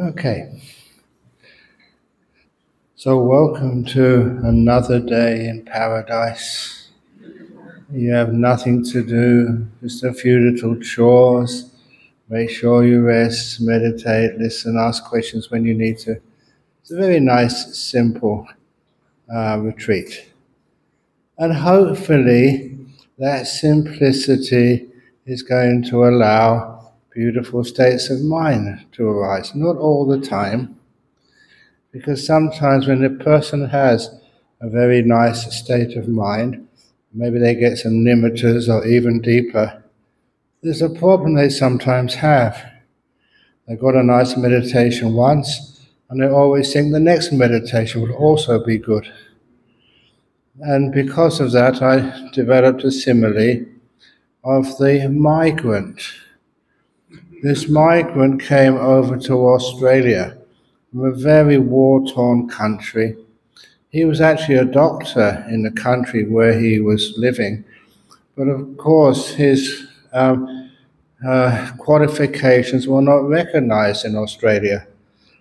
Okay. So, welcome to another day in paradise. You have nothing to do, just a few little chores. Make sure you rest, meditate, listen, ask questions when you need to. It's a very nice, simple uh, retreat. And hopefully, that simplicity is going to allow beautiful states of mind to arise. Not all the time, because sometimes when a person has a very nice state of mind, maybe they get some nimittas or even deeper, there's a problem they sometimes have. They got a nice meditation once, and they always think the next meditation will also be good. And because of that, I developed a simile of the migrant. This migrant came over to Australia from a very war torn country. He was actually a doctor in the country where he was living, but of course, his um, uh, qualifications were not recognized in Australia.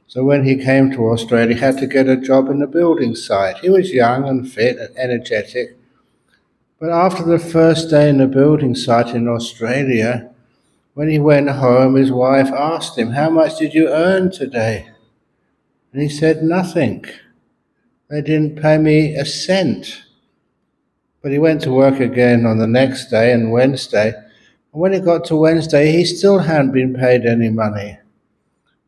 So when he came to Australia, he had to get a job in the building site. He was young and fit and energetic. But after the first day in the building site in Australia, when he went home, his wife asked him, How much did you earn today? And he said, Nothing. They didn't pay me a cent. But he went to work again on the next day and Wednesday. And when it got to Wednesday, he still hadn't been paid any money.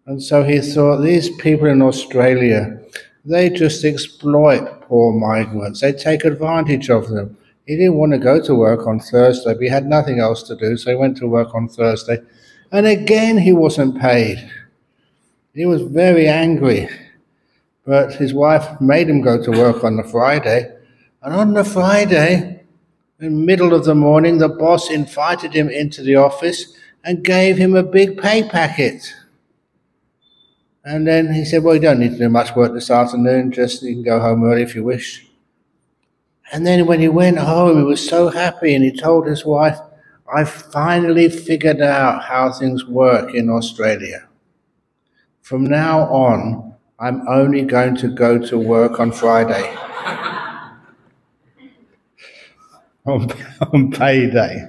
And so he thought these people in Australia, they just exploit poor migrants. They take advantage of them. He didn't want to go to work on Thursday, but he had nothing else to do, so he went to work on Thursday. And again, he wasn't paid. He was very angry. But his wife made him go to work on the Friday. And on the Friday, in the middle of the morning, the boss invited him into the office and gave him a big pay packet. And then he said, Well, you don't need to do much work this afternoon, just you can go home early if you wish. And then when he went home, he was so happy and he told his wife, I finally figured out how things work in Australia. From now on, I'm only going to go to work on Friday. on, on payday.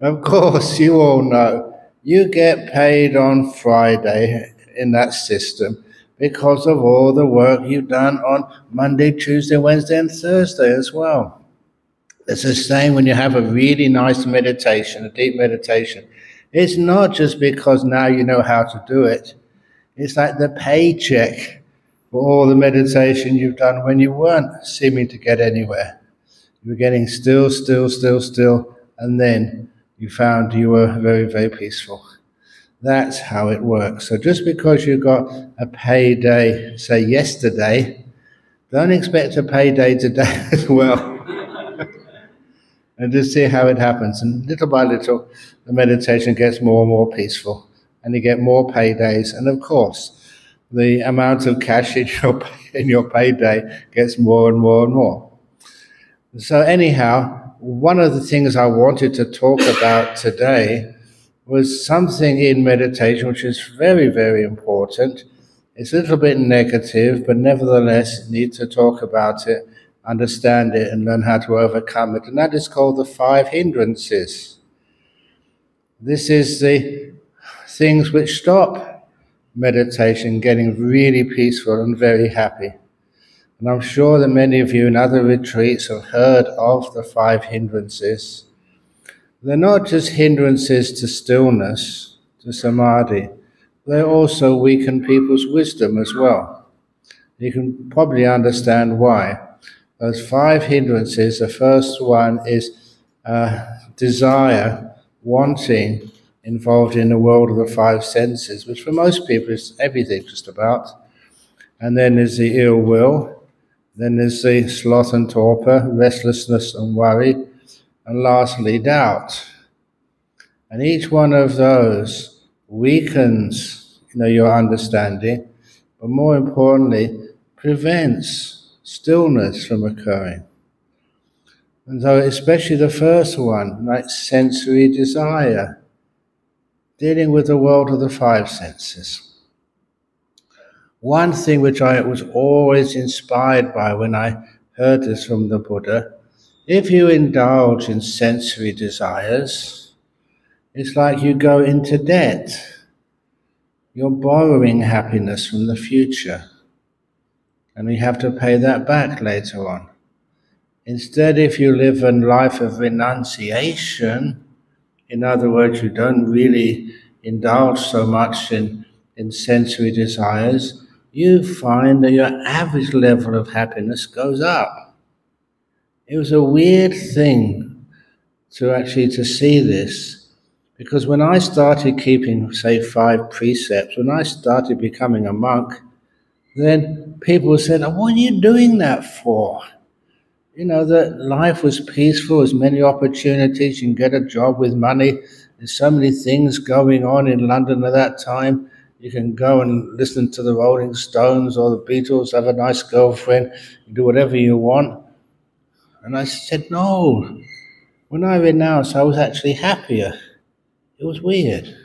Of course, you all know you get paid on Friday in that system because of all the work you've done on Monday, Tuesday, Wednesday, and Thursday as well. It's the same when you have a really nice meditation, a deep meditation. It's not just because now you know how to do it. It's like the paycheck for all the meditation you've done when you weren't seeming to get anywhere. You were getting still, still, still, still, and then you found you were very, very peaceful. That's how it works. So just because you got a payday, say yesterday, don't expect a payday today as well. and just see how it happens. And little by little, the meditation gets more and more peaceful, and you get more paydays. And of course, the amount of cash in your in your payday gets more and more and more. So anyhow, one of the things I wanted to talk about today was something in meditation which is very, very important. It's a little bit negative, but nevertheless, need to talk about it, understand it, and learn how to overcome it. And that is called the five hindrances. This is the things which stop meditation getting really peaceful and very happy. And I'm sure that many of you in other retreats have heard of the five hindrances. They're not just hindrances to stillness, to samadhi, they also weaken people's wisdom as well. You can probably understand why. Those five hindrances, the first one is uh, desire, wanting, involved in the world of the five senses, which for most people is everything just about. And then there's the ill will, then there's the sloth and torpor, restlessness and worry, and lastly, doubt. And each one of those weakens you know, your understanding, but more importantly, prevents stillness from occurring. And so, especially the first one, like sensory desire, dealing with the world of the five senses. one thing which I was always inspired by when I heard this from the Buddha if you indulge in sensory desires, it's like you go into debt. You're borrowing happiness from the future, and you have to pay that back later on. Instead, if you live a life of renunciation, in other words, you don't really indulge so much in, in sensory desires, you find that your average level of happiness goes up. It was a weird thing to actually to see this because when I started keeping, say, five precepts, when I started becoming a monk, then people said, What are you doing that for? You know, that life was peaceful, there's many opportunities, you can get a job with money, there's so many things going on in London at that time. You can go and listen to the Rolling Stones or the Beatles, have a nice girlfriend, do whatever you want. And I said, No. When I renounced, I was actually happier. It was weird.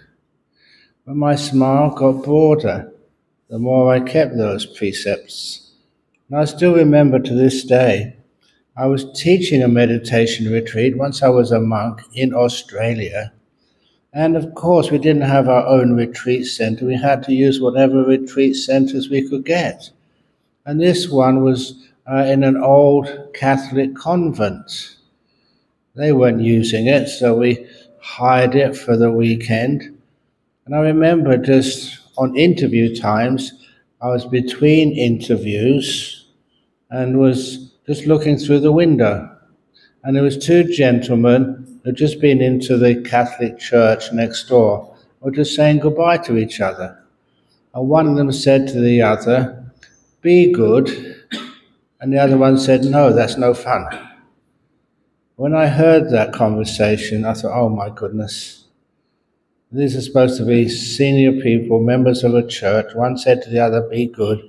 But my smile got broader the more I kept those precepts. And I still remember to this day, I was teaching a meditation retreat once I was a monk in Australia and of course, we didn't have our own retreat center. We had to use whatever retreat centers we could get. And this one was uh, in an old Catholic convent. They weren't using it, so we hired it for the weekend. And I remember just on interview times, I was between interviews and was just looking through the window. And there was two gentlemen who had just been into the Catholic church next door, were just saying goodbye to each other. And one of them said to the other, Be good. And the other one said, No, that's no fun. When I heard that conversation, I thought, Oh my goodness. These are supposed to be senior people, members of a church. One said to the other, Be good.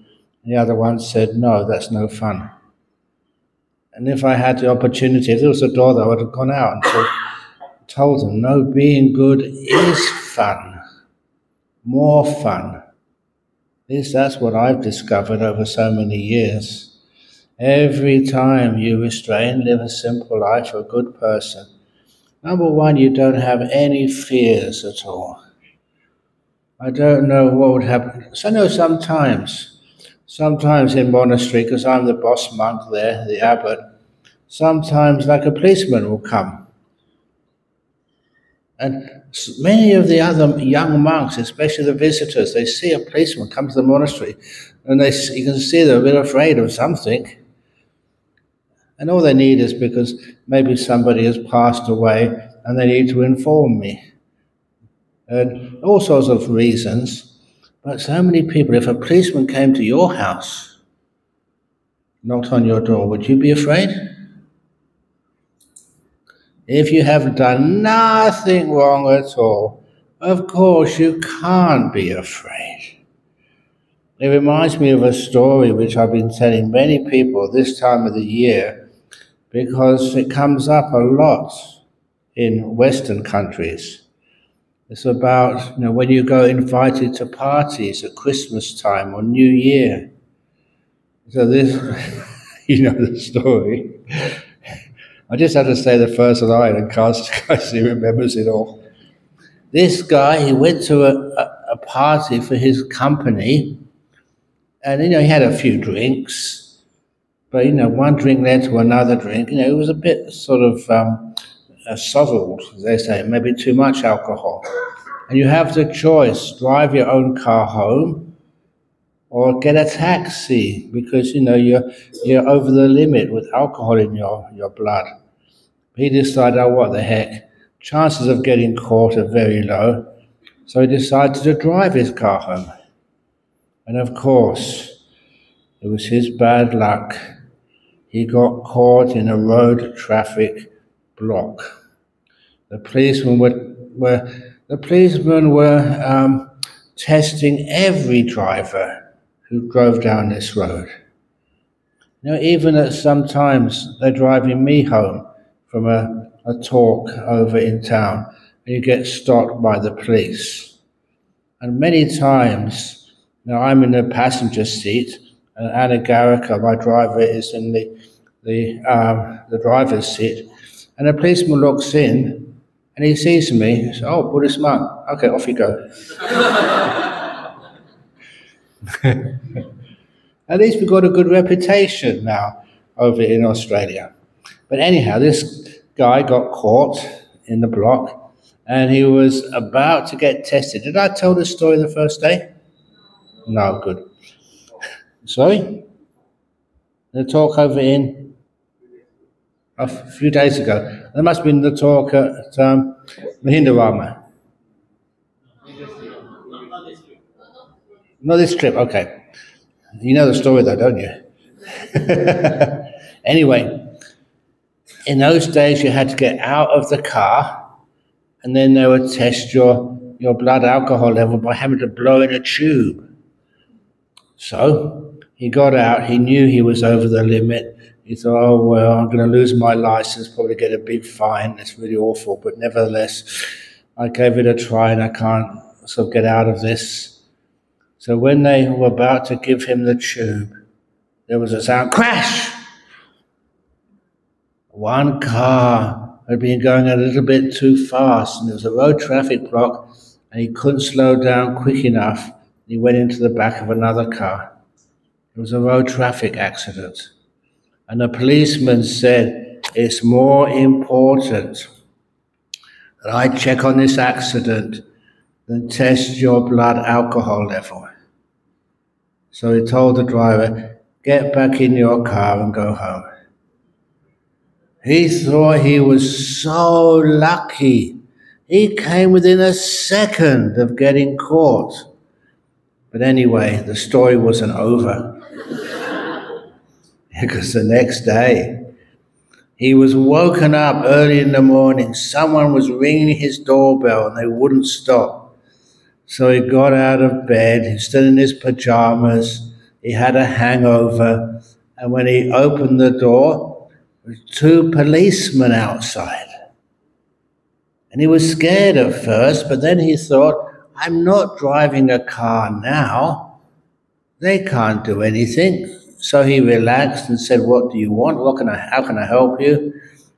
And the other one said, No, that's no fun. And if I had the opportunity, if there was a door I would have gone out and told, them, no, being good is fun, more fun. This, that's what I've discovered over so many years. Every time you restrain, live a simple life, a good person, number one, you don't have any fears at all. I don't know what would happen. So I know sometimes Sometimes in monastery, because I'm the boss monk there, the abbot, sometimes like a policeman will come. And many of the other young monks, especially the visitors, they see a policeman come to the monastery and they, you can see they're a bit afraid of something. And all they need is because maybe somebody has passed away and they need to inform me. And all sorts of reasons. But so many people, if a policeman came to your house, knocked on your door, would you be afraid? If you have done nothing wrong at all, of course you can't be afraid. It reminds me of a story which I've been telling many people this time of the year because it comes up a lot in Western countries. It's about you know when you go invited to parties at Christmas time or New Year. So this, you know the story. I just had to say the first line, and Kirsty remembers it all. This guy, he went to a, a, a party for his company, and you know he had a few drinks, but you know one drink led to another drink. You know it was a bit sort of. Um, uh, sozzled, they say, maybe too much alcohol. And you have the choice drive your own car home or get a taxi because you know you're you're over the limit with alcohol in your, your blood. He decided, oh what the heck. Chances of getting caught are very low. So he decided to drive his car home. And of course, it was his bad luck. He got caught in a road traffic block. The policemen were, were the policemen were um, testing every driver who drove down this road. You know, even at sometimes they're driving me home from a, a talk over in town, and you get stopped by the police. And many times Now I'm in the passenger seat, and Anagarika, my driver, is in the the um, the driver's seat, and a policeman looks in, and he sees me. He says, "Oh, Buddhist monk. Okay, off you go." At least we've got a good reputation now over in Australia. But anyhow, this guy got caught in the block and he was about to get tested. Did I tell this story the first day? No, good. Sorry? The talk over in a few days ago. That must have been the talk at um, Mahindarama. Not this trip, okay. You know the story though, don't you? anyway, in those days you had to get out of the car and then they would test your, your blood alcohol level by having to blow in a tube. So he got out, he knew he was over the limit. He thought, oh, well, I'm going to lose my license, probably get a big fine. It's really awful. But nevertheless, I gave it a try and I can't sort of get out of this. So when they were about to give him the tube, there was a sound crash. One car had been going a little bit too fast, and there was a road traffic block, and he couldn't slow down quick enough. He went into the back of another car. It was a road traffic accident. And the policeman said, It's more important that I check on this accident than test your blood alcohol level. So he told the driver, Get back in your car and go home. He thought he was so lucky. He came within a second of getting caught. But anyway, the story wasn't over. Because the next day, he was woken up early in the morning. Someone was ringing his doorbell and they wouldn't stop. So he got out of bed, he's still in his pajamas, he had a hangover, and when he opened the door, there were two policemen outside. And he was scared at first, but then he thought, I'm not driving a car now. They can't do anything. So he relaxed and said, What do you want? What can I, how can I help you?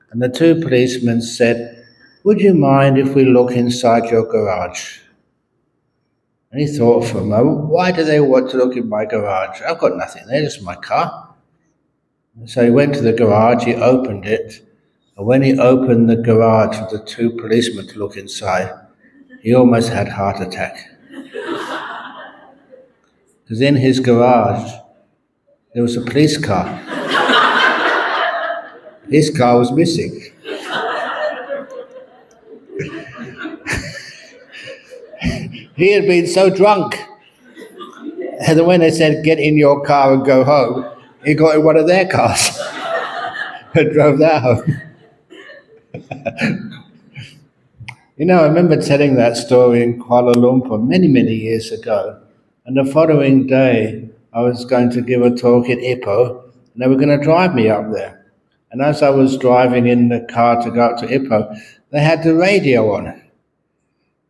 And the two policemen said, Would you mind if we look inside your garage? And he thought for a moment, why do they want to look in my garage? I've got nothing there, just my car. So he went to the garage, he opened it, and when he opened the garage for the two policemen to look inside, he almost had heart attack. Because in his garage, there was a police car. his car was missing. He had been so drunk. And when they said, get in your car and go home, he got in one of their cars and drove that home. you know, I remember telling that story in Kuala Lumpur many, many years ago. And the following day, I was going to give a talk at Ipoh, and they were going to drive me up there. And as I was driving in the car to go up to Ipoh, they had the radio on.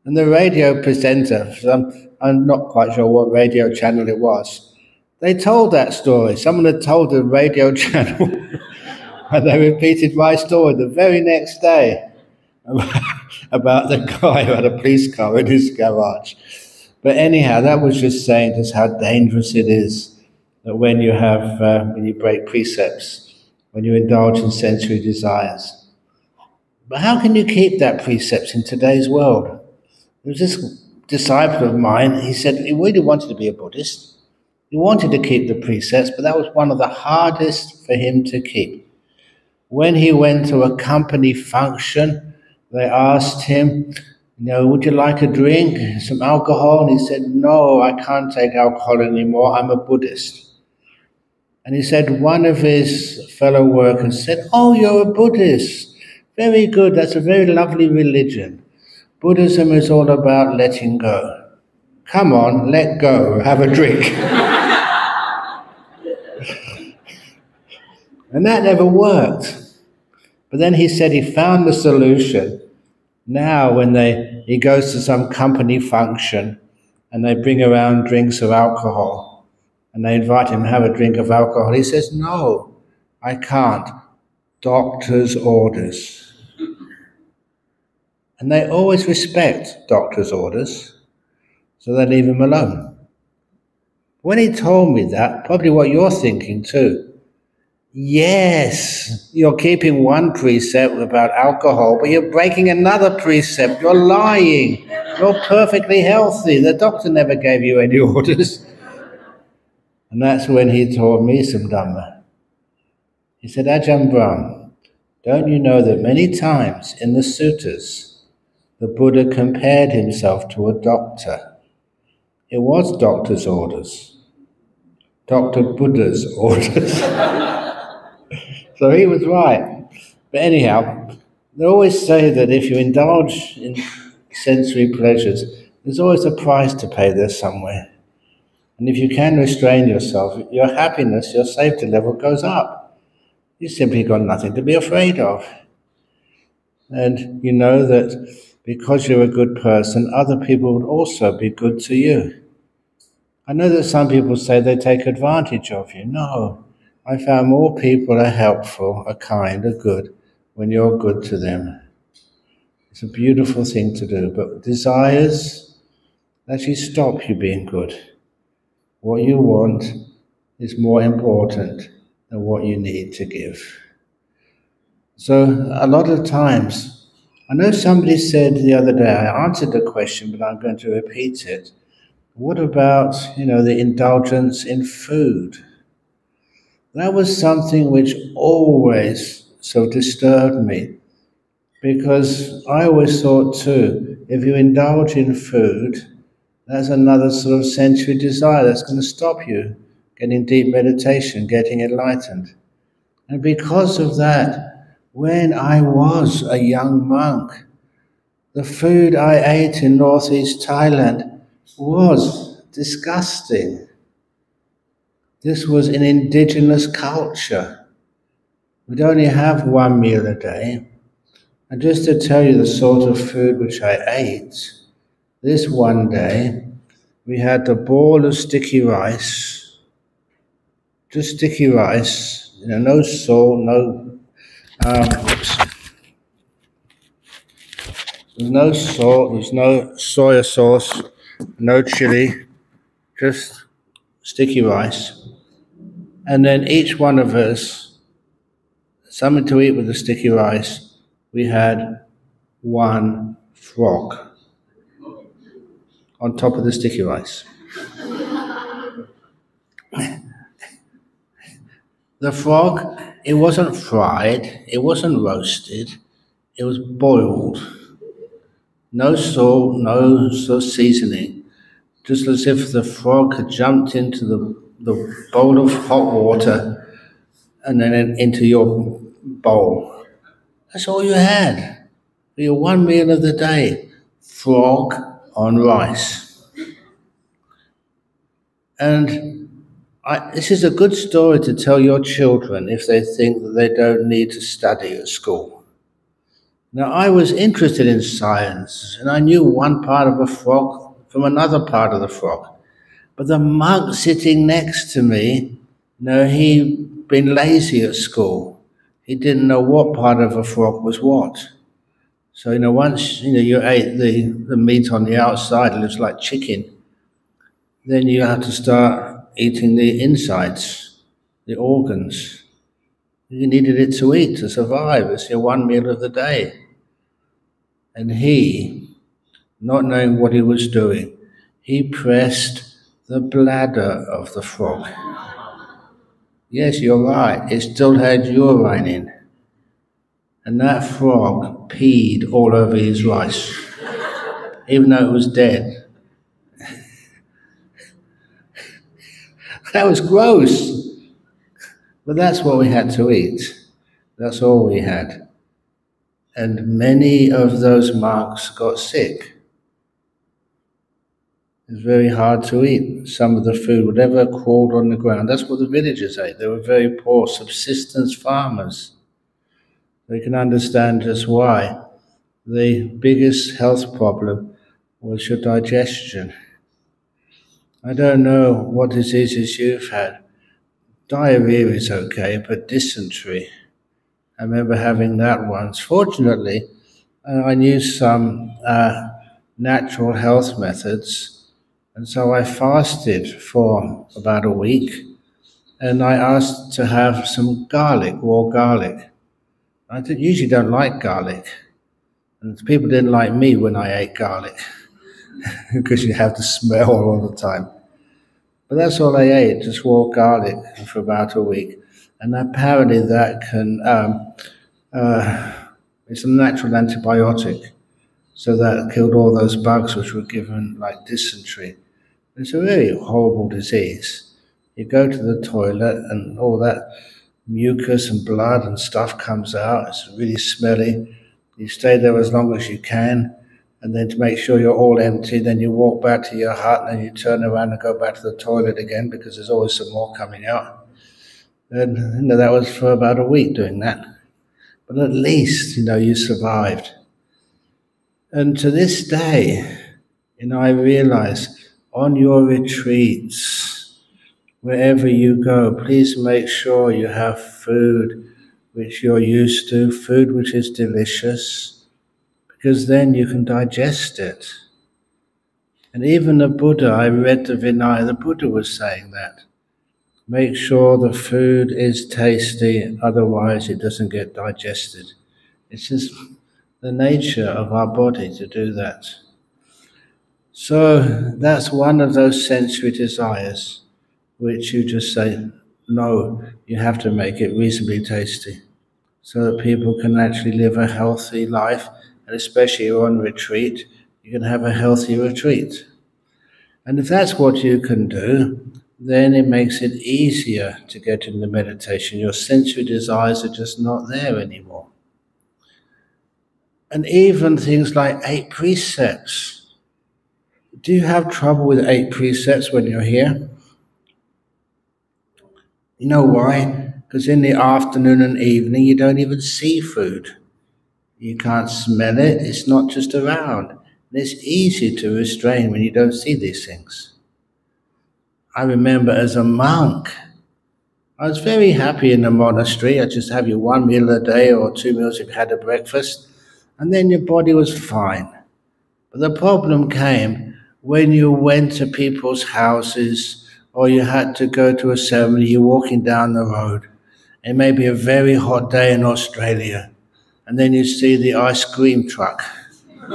And the radio presenter, I'm, I'm not quite sure what radio channel it was, they told that story. Someone had told the radio channel, and they repeated my story the very next day about the guy who had a police car in his garage. But anyhow, that was just saying just how dangerous it is that when you have uh, when you break precepts, when you indulge in sensory desires. But how can you keep that precepts in today's world? There was this disciple of mine, he said he really wanted to be a Buddhist. He wanted to keep the precepts, but that was one of the hardest for him to keep. When he went to a company function, they asked him, you know, would you like a drink, some alcohol? And he said, no, I can't take alcohol anymore. I'm a Buddhist. And he said, one of his fellow workers said, oh, you're a Buddhist. Very good. That's a very lovely religion. Buddhism is all about letting go. Come on, let go, have a drink. and that never worked. But then he said he found the solution. Now, when they, he goes to some company function and they bring around drinks of alcohol and they invite him to have a drink of alcohol. He says, No, I can't. Doctor's orders. And they always respect doctor's orders, so they leave him alone. When he told me that, probably what you're thinking too. Yes, you're keeping one precept about alcohol, but you're breaking another precept. You're lying. You're perfectly healthy. The doctor never gave you any orders. And that's when he taught me some Dhamma. He said, Ajahn Brahm, don't you know that many times in the suttas, the Buddha compared himself to a doctor? It was doctor's orders, Dr. Buddha's orders. So he was right. But anyhow, they always say that if you indulge in sensory pleasures, there's always a price to pay there somewhere. And if you can restrain yourself, your happiness, your safety level goes up. You simply got nothing to be afraid of. And you know that because you're a good person, other people would also be good to you. I know that some people say they take advantage of you. No. I found more people are helpful, are kind, are good when you're good to them. It's a beautiful thing to do, but desires actually stop you being good. What you want is more important than what you need to give. So, a lot of times, I know somebody said the other day, I answered the question, but I'm going to repeat it. What about, you know, the indulgence in food? That was something which always so disturbed me because I always thought too, if you indulge in food, that's another sort of sensory desire that's going to stop you getting deep meditation, getting enlightened. And because of that, when I was a young monk, the food I ate in northeast Thailand was disgusting. This was an indigenous culture. We'd only have one meal a day. And just to tell you the sort of food which I ate, this one day we had a bowl of sticky rice, just sticky rice, you know, no salt, no, um, there's no salt, there's no soya sauce, no chili, just sticky rice. And then each one of us, something to eat with the sticky rice, we had one frog on top of the sticky rice. the frog, it wasn't fried, it wasn't roasted, it was boiled. No salt, no seasoning, just as if the frog had jumped into the the bowl of hot water and then into your bowl. That's all you had for your one meal of the day frog on rice. And I, this is a good story to tell your children if they think that they don't need to study at school. Now, I was interested in science, and I knew one part of a frog from another part of the frog. But the monk sitting next to me, know, he'd been lazy at school. He didn't know what part of a frog was what. So, you know, once, you know, you ate the, the meat on the outside, it looks like chicken, then you have to start eating the insides, the organs. You needed it to eat, to survive. It's your one meal of the day. And he, not knowing what he was doing, he pressed the bladder of the frog. Yes, you're right, it still had urine in. And that frog peed all over his rice, even though it was dead. that was gross. But that's what we had to eat. That's all we had. And many of those monks got sick. It's very hard to eat some of the food, whatever crawled on the ground. That's what the villagers ate. They were very poor, subsistence farmers. They can understand just why. The biggest health problem was your digestion. I don't know what diseases you've had. Diarrhea is okay, but dysentery, I remember having that once. Fortunately, uh, I knew some uh, natural health methods, and so I fasted for about a week, and I asked to have some garlic, raw garlic. I usually don't like garlic, and people didn't like me when I ate garlic because you have the smell all the time. But that's all I ate, just raw garlic for about a week. And apparently that can, um, uh, it's a natural antibiotic. So that killed all those bugs which were given like dysentery. It's a really horrible disease. You go to the toilet and all that mucus and blood and stuff comes out. It's really smelly. You stay there as long as you can and then to make sure you're all empty, then you walk back to your hut and you turn around and go back to the toilet again because there's always some more coming out. And you know, that was for about a week doing that. But at least, you know, you survived. And to this day, you know, I realize on your retreats, wherever you go, please make sure you have food which you're used to, food which is delicious because then you can digest it. And even the Buddha, I read the Vinaya, the Buddha was saying that. Make sure the food is tasty, otherwise it doesn't get digested. It's just the nature of our body to do that. So that's one of those sensory desires which you just say, no, you have to make it reasonably tasty so that people can actually live a healthy life and especially on retreat, you can have a healthy retreat. And if that's what you can do, then it makes it easier to get into meditation. Your sensory desires are just not there anymore. And even things like eight precepts. Do you have trouble with eight precepts when you're here? You know why? Because in the afternoon and evening, you don't even see food. You can't smell it, it's not just around. And it's easy to restrain when you don't see these things. I remember as a monk, I was very happy in the monastery. I just have you one meal a day or two meals if you had a breakfast, and then your body was fine. But the problem came when you went to people's houses or you had to go to a ceremony, you're walking down the road. It may be a very hot day in Australia and then you see the ice cream truck.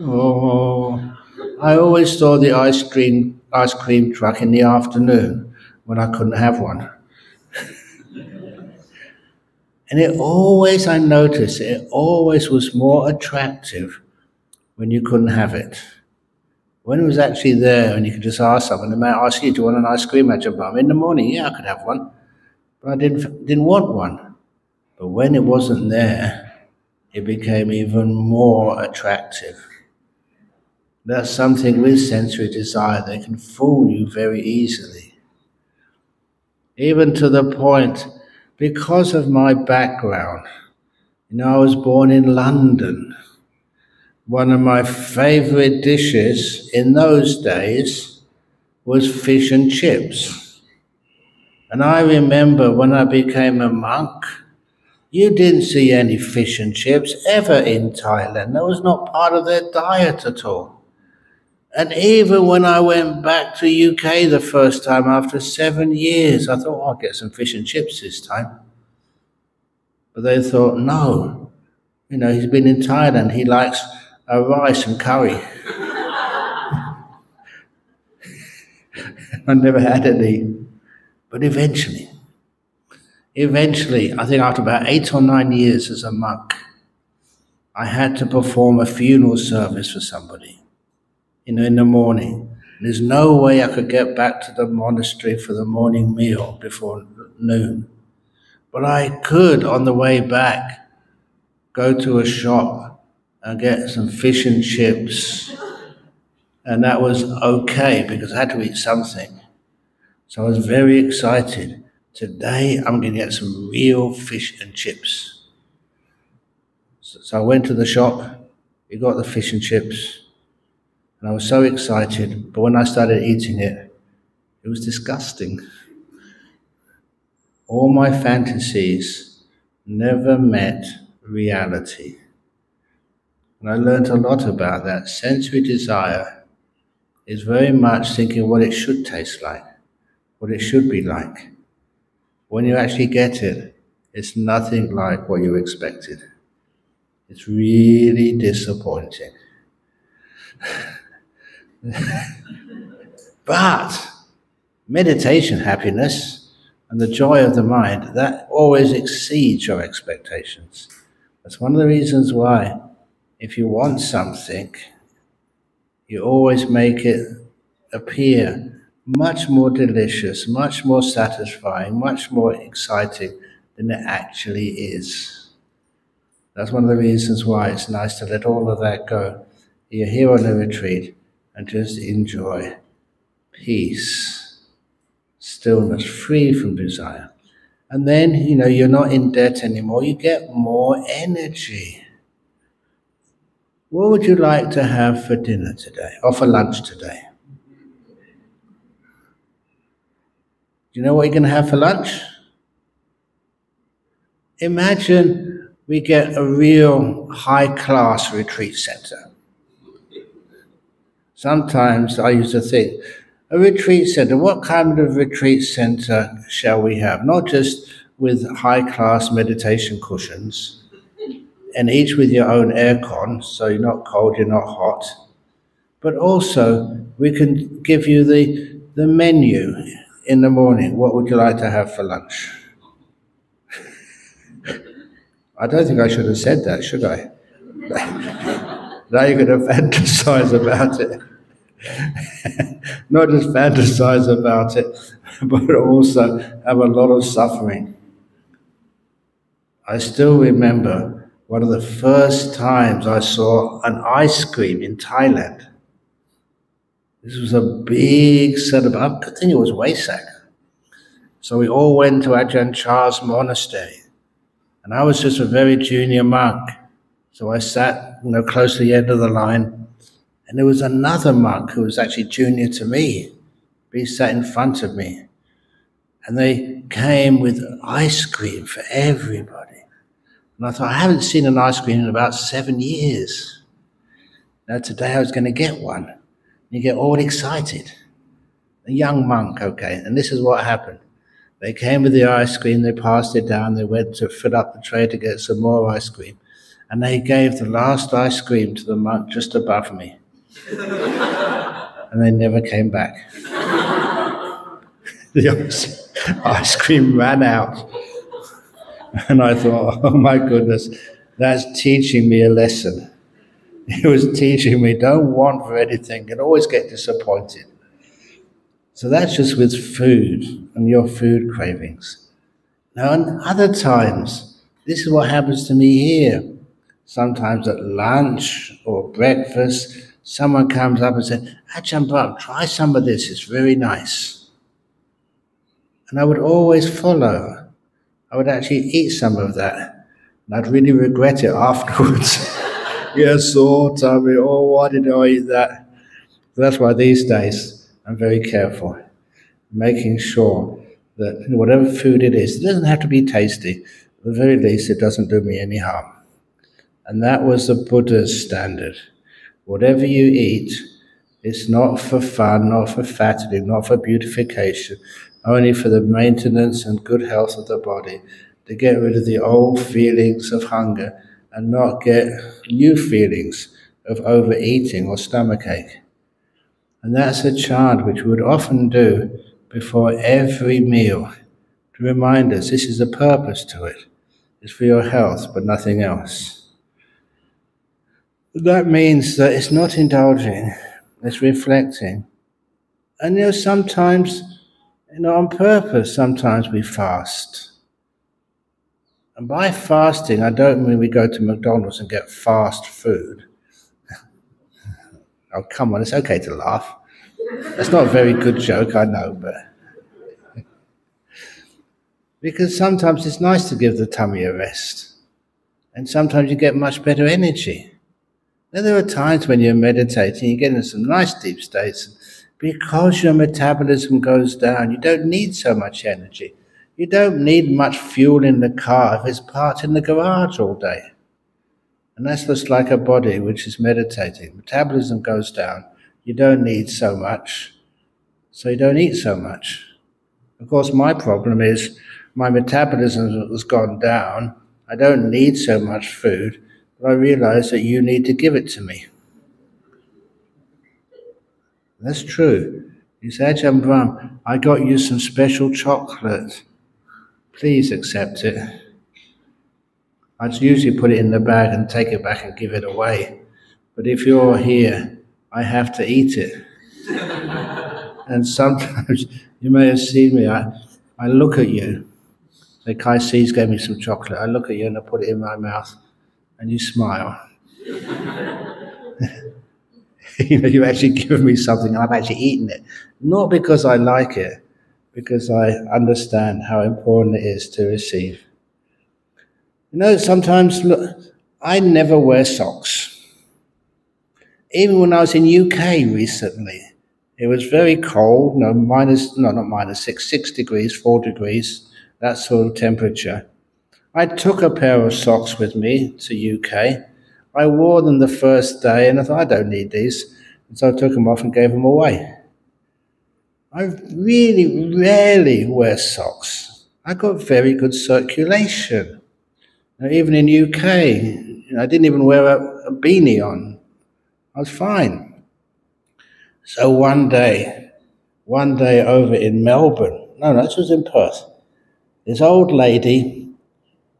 oh, I always saw the ice cream ice cream truck in the afternoon when I couldn't have one. and it always, I noticed, it always was more attractive when you couldn't have it. When it was actually there and you could just ask someone, they might ask you, do you want an ice cream Ajahn Brahm? In the morning, yeah, I could have one. But I didn't, didn't want one. But when it wasn't there, it became even more attractive. That's something with sensory desire, they can fool you very easily. Even to the point, because of my background, you know, I was born in London. One of my favorite dishes in those days was fish and chips. And I remember when I became a monk, you didn't see any fish and chips ever in Thailand. That was not part of their diet at all. And even when I went back to UK the first time after seven years, I thought, oh, I'll get some fish and chips this time. But they thought, no. You know, he's been in Thailand. He likes uh, rice and curry. I never had any. But eventually, Eventually, I think after about eight or nine years as a monk, I had to perform a funeral service for somebody, you know, in the morning. There's no way I could get back to the monastery for the morning meal before noon. But I could, on the way back, go to a shop and get some fish and chips. And that was okay because I had to eat something. So I was very excited. Today I'm going to get some real fish and chips. So, so I went to the shop, we got the fish and chips, And I was so excited, but when I started eating it, it was disgusting. All my fantasies never met reality. And I learned a lot about that. Sensory desire is very much thinking what it should taste like, what it should be like. When you actually get it, it's nothing like what you expected. It's really disappointing. but meditation happiness and the joy of the mind, that always exceeds your expectations. That's one of the reasons why, if you want something, you always make it appear much more delicious, much more satisfying, much more exciting than it actually is. That's one of the reasons why it's nice to let all of that go. You're here on a retreat and just enjoy peace, stillness, free from desire. And then, you know, you're not in debt anymore, you get more energy. What would you like to have for dinner today or for lunch today? Do you know what you're going to have for lunch? Imagine we get a real high class retreat center. Sometimes I used to think, a retreat center, what kind of retreat center shall we have? Not just with high class meditation cushions, and each with your own aircon, so you're not cold, you're not hot. But also, we can give you the, the menu in the morning. What would you like to have for lunch? I don't think I should have said that, should I? now you're going to fantasize about it. Not just fantasize about it, but also have a lot of suffering. I still remember one of the first times I saw an ice cream in Thailand. This was a big celebration. I think it was Wesak. So we all went to Ajahn Chah's monastery. And I was just a very junior monk. So I sat, you know, close to the end of the line. And there was another monk who was actually junior to me. He sat in front of me. And they came with ice cream for everybody. And I thought, I haven't seen an ice cream in about seven years. Now, today I was going to get one. You get all excited. A young monk, okay. And this is what happened. They came with the ice cream, they passed it down, they went to fill up the tray to get some more ice cream. And they gave the last ice cream to the monk just above me. and they never came back. the ice cream ran out. And I thought, oh my goodness, that's teaching me a lesson. It was teaching me don't want for anything and always get disappointed. So that's just with food and your food cravings. Now, in other times, this is what happens to me here. Sometimes at lunch or breakfast, someone comes up and says, Ajahn try some of this, it's very nice. And I would always follow I would actually eat some of that. And I'd really regret it afterwards. yes, so tell me, oh, why did I eat that? So that's why these days I'm very careful, making sure that whatever food it is, it doesn't have to be tasty. At the very least, it doesn't do me any harm. And that was the Buddha's standard. Whatever you eat, it's not for fun, not for fattening, not for beautification, only for the maintenance and good health of the body, to get rid of the old feelings of hunger and not get new feelings of overeating or stomachache. And that's a chant which we would often do before every meal to remind us this is the purpose to it. It's for your health, but nothing else. That means that it's not indulging, it's reflecting. And you know, sometimes you know, on purpose, sometimes we fast. And by fasting, I don't mean we go to McDonald's and get fast food. oh, come on, it's okay to laugh. That's not a very good joke, I know, but. because sometimes it's nice to give the tummy a rest. And sometimes you get much better energy. Now, there are times when you're meditating, you get into some nice deep states. Because your metabolism goes down, you don't need so much energy. You don't need much fuel in the car if it's parked in the garage all day. And that's just like a body which is meditating. Metabolism goes down. You don't need so much, so you don't eat so much. Of course, my problem is my metabolism has gone down. I don't need so much food, but I realize that you need to give it to me. That's true. He said, Ajahn Brahm, I got you some special chocolate. Please accept it. I'd usually put it in the bag and take it back and give it away. But if you're here, I have to eat it. and sometimes you may have seen me, I, I look at you. Say, Kai Sees gave me some chocolate. I look at you and I put it in my mouth and you smile. you know, you've actually given me something and I've actually eaten it. Not because I like it, because I understand how important it is to receive. You know, sometimes look, I never wear socks. Even when I was in UK recently, it was very cold, no minus, no not minus six, six degrees, four degrees, that sort of temperature. I took a pair of socks with me to UK. I wore them the first day and I thought, I don't need these. And so I took them off and gave them away. I really rarely wear socks. I got very good circulation. Now, even in UK, I didn't even wear a, a beanie on. I was fine. So one day, one day over in Melbourne, no, no, this was in Perth, this old lady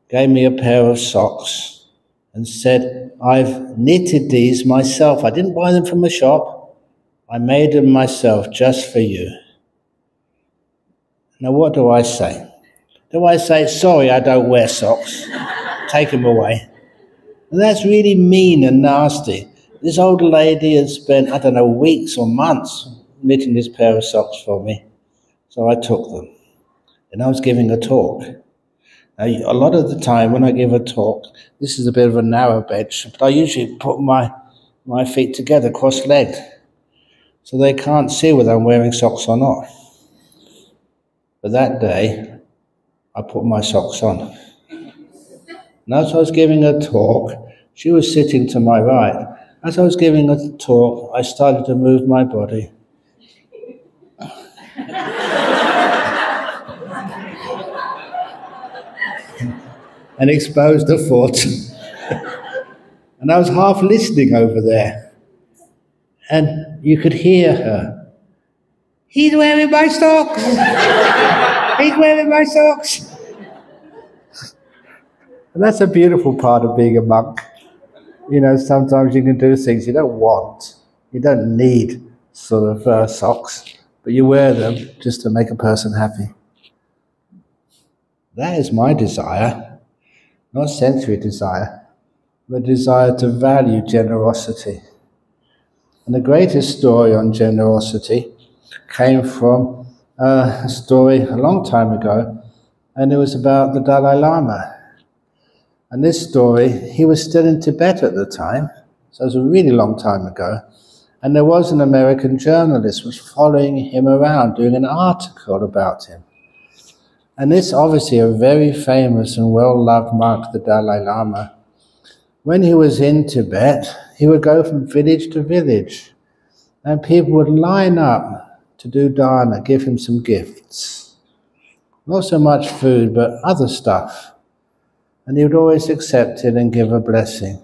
gave me a pair of socks and said, I've knitted these myself. I didn't buy them from a shop. I made them myself just for you. Now, what do I say? Do I say, sorry, I don't wear socks? Take them away. And that's really mean and nasty. This old lady had spent, I don't know, weeks or months knitting this pair of socks for me. So I took them. And I was giving a talk. Now, a lot of the time when I give a talk, this is a bit of a narrow bench, but I usually put my, my feet together cross-legged so they can't see whether I'm wearing socks or not. But that day, I put my socks on. And as I was giving a talk, she was sitting to my right. As I was giving a talk, I started to move my body. And exposed the foot. and I was half listening over there. And you could hear her. He's wearing my socks. He's wearing my socks. And that's a beautiful part of being a monk. You know, sometimes you can do things you don't want. You don't need sort of uh, socks, but you wear them just to make a person happy. That is my desire, not sensory desire, but desire to value generosity. And the greatest story on generosity came from uh, a story a long time ago, and it was about the Dalai Lama. And this story, he was still in Tibet at the time, so it was a really long time ago. And there was an American journalist was following him around, doing an article about him. And this obviously a very famous and well-loved monk, the Dalai Lama. When he was in Tibet, he would go from village to village, and people would line up to do dana, give him some gifts. Not so much food, but other stuff and he would always accept it and give a blessing.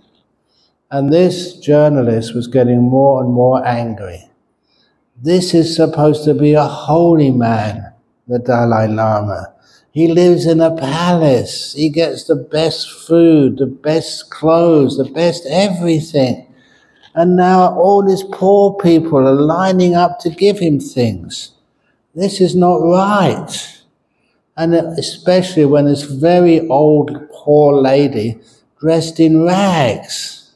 And this journalist was getting more and more angry. This is supposed to be a holy man, the Dalai Lama. He lives in a palace. He gets the best food, the best clothes, the best everything. And now all these poor people are lining up to give him things. This is not right. And especially when this very old, poor lady dressed in rags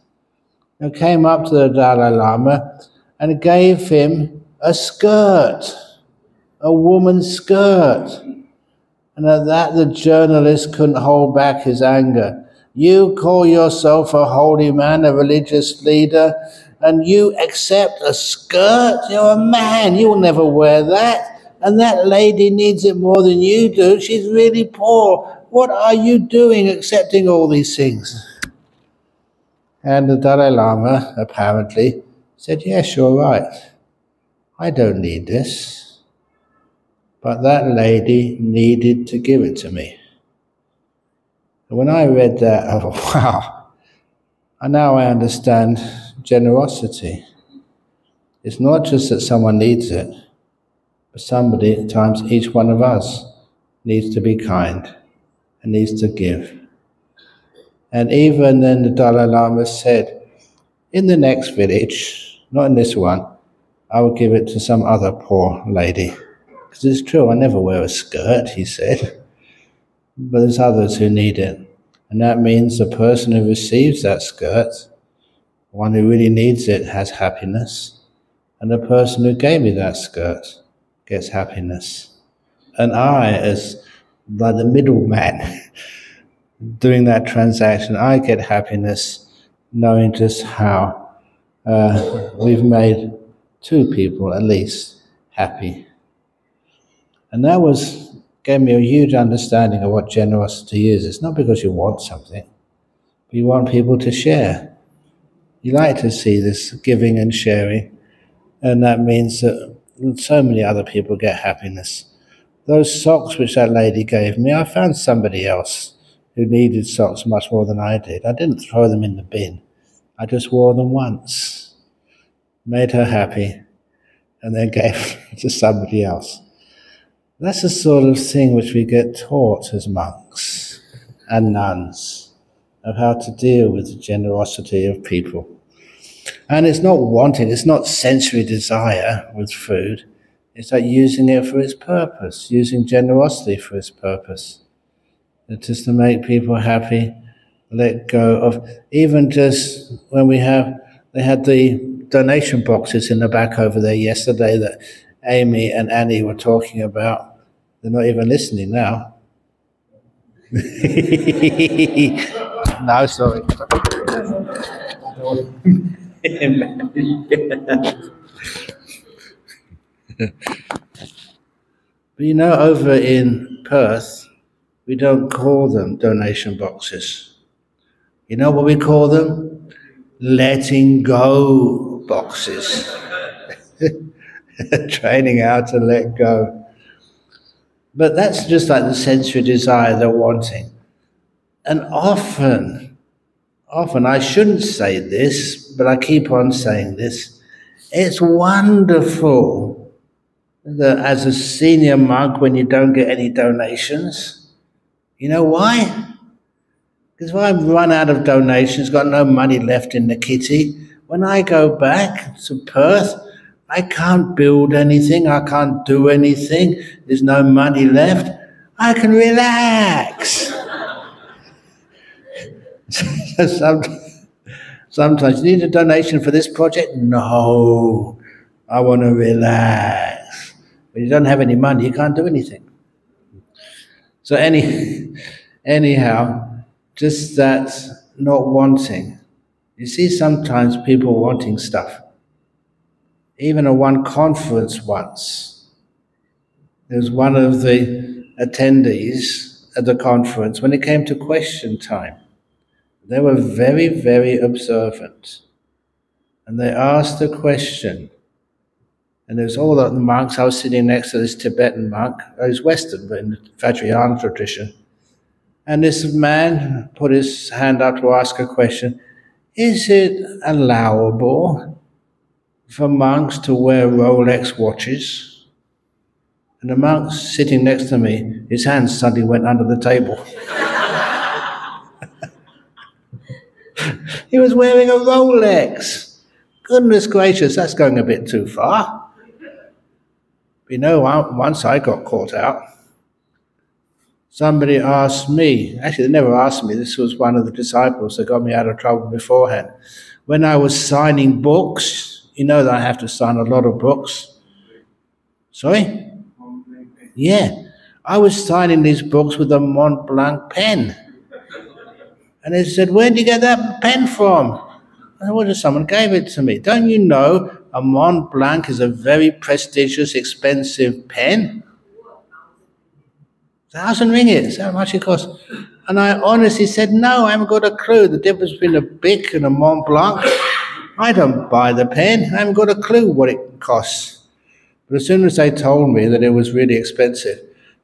who came up to the Dalai Lama and gave him a skirt, a woman's skirt. And at that, the journalist couldn't hold back his anger. You call yourself a holy man, a religious leader, and you accept a skirt? You're a man, you'll never wear that. And that lady needs it more than you do. She's really poor. What are you doing accepting all these things? And the Dalai Lama apparently said, Yes, you're right. I don't need this. But that lady needed to give it to me. When I read that, I thought, wow, and now I understand generosity. It's not just that someone needs it, but somebody, at times, each one of us needs to be kind and needs to give. And even then, the Dalai Lama said, in the next village, not in this one, I will give it to some other poor lady. Because it's true, I never wear a skirt, he said. But there's others who need it. And that means the person who receives that skirt, one who really needs it, has happiness. And the person who gave me that skirt gets happiness. And I, as like the middleman doing that transaction, I get happiness knowing just how uh, we've made two people at least happy. And that was gave me a huge understanding of what generosity is. It's not because you want something, but you want people to share. You like to see this giving and sharing, and that means that so many other people get happiness. Those socks which that lady gave me, I found somebody else who needed socks much more than I did. I didn't throw them in the bin. I just wore them once, made her happy, and then gave to somebody else. That's the sort of thing which we get taught as monks and nuns of how to deal with the generosity of people. And it's not wanting, it's not sensory desire with food. It's like using it for its purpose, using generosity for its purpose. It's to make people happy, let go of, even just when we have, they had the donation boxes in the back over there yesterday that Amy and Annie were talking about. They're not even listening now. no, sorry. but you know, over in Perth, we don't call them donation boxes. You know what we call them? Letting go boxes. training how to let go. But that's just like the sensory desire they're wanting. And often, often, I shouldn't say this, but I keep on saying this. It's wonderful that as a senior monk, when you don't get any donations, you know why? Because I've run out of donations, got no money left in the kitty, when I go back to Perth, I can't build anything. I can't do anything. There's no money left. I can relax. sometimes, you need a donation for this project? No. I want to relax. But you don't have any money, you can't do anything. So, any, anyhow, just that not wanting. You see, sometimes people wanting stuff even at one conference once. There was one of the attendees at the conference when it came to question time. They were very, very observant. And they asked a question. And there was all the monks. I was sitting next to this Tibetan monk. Oh, he was Western, but in the Vajrayana tradition. And this man put his hand up to ask a question. Is it allowable for monks to wear Rolex watches. And the monk sitting next to me, his hands suddenly went under the table. he was wearing a Rolex. Goodness gracious, that's going a bit too far. You know, once I got caught out, somebody asked me, actually, they never asked me, this was one of the disciples that got me out of trouble beforehand. When I was signing books, you know that I have to sign a lot of books. Sorry? Yeah. I was signing these books with a Mont Blanc pen. And they said, Where did you get that pen from? I said, Well, just someone gave it to me. Don't you know a Mont Blanc is a very prestigious, expensive pen? Thousand ringgits, how much it costs? And I honestly said, No, I haven't got a clue. The difference between a Bic and a Mont Blanc. I don't buy the pen. I haven't got a clue what it costs. But as soon as they told me that it was really expensive,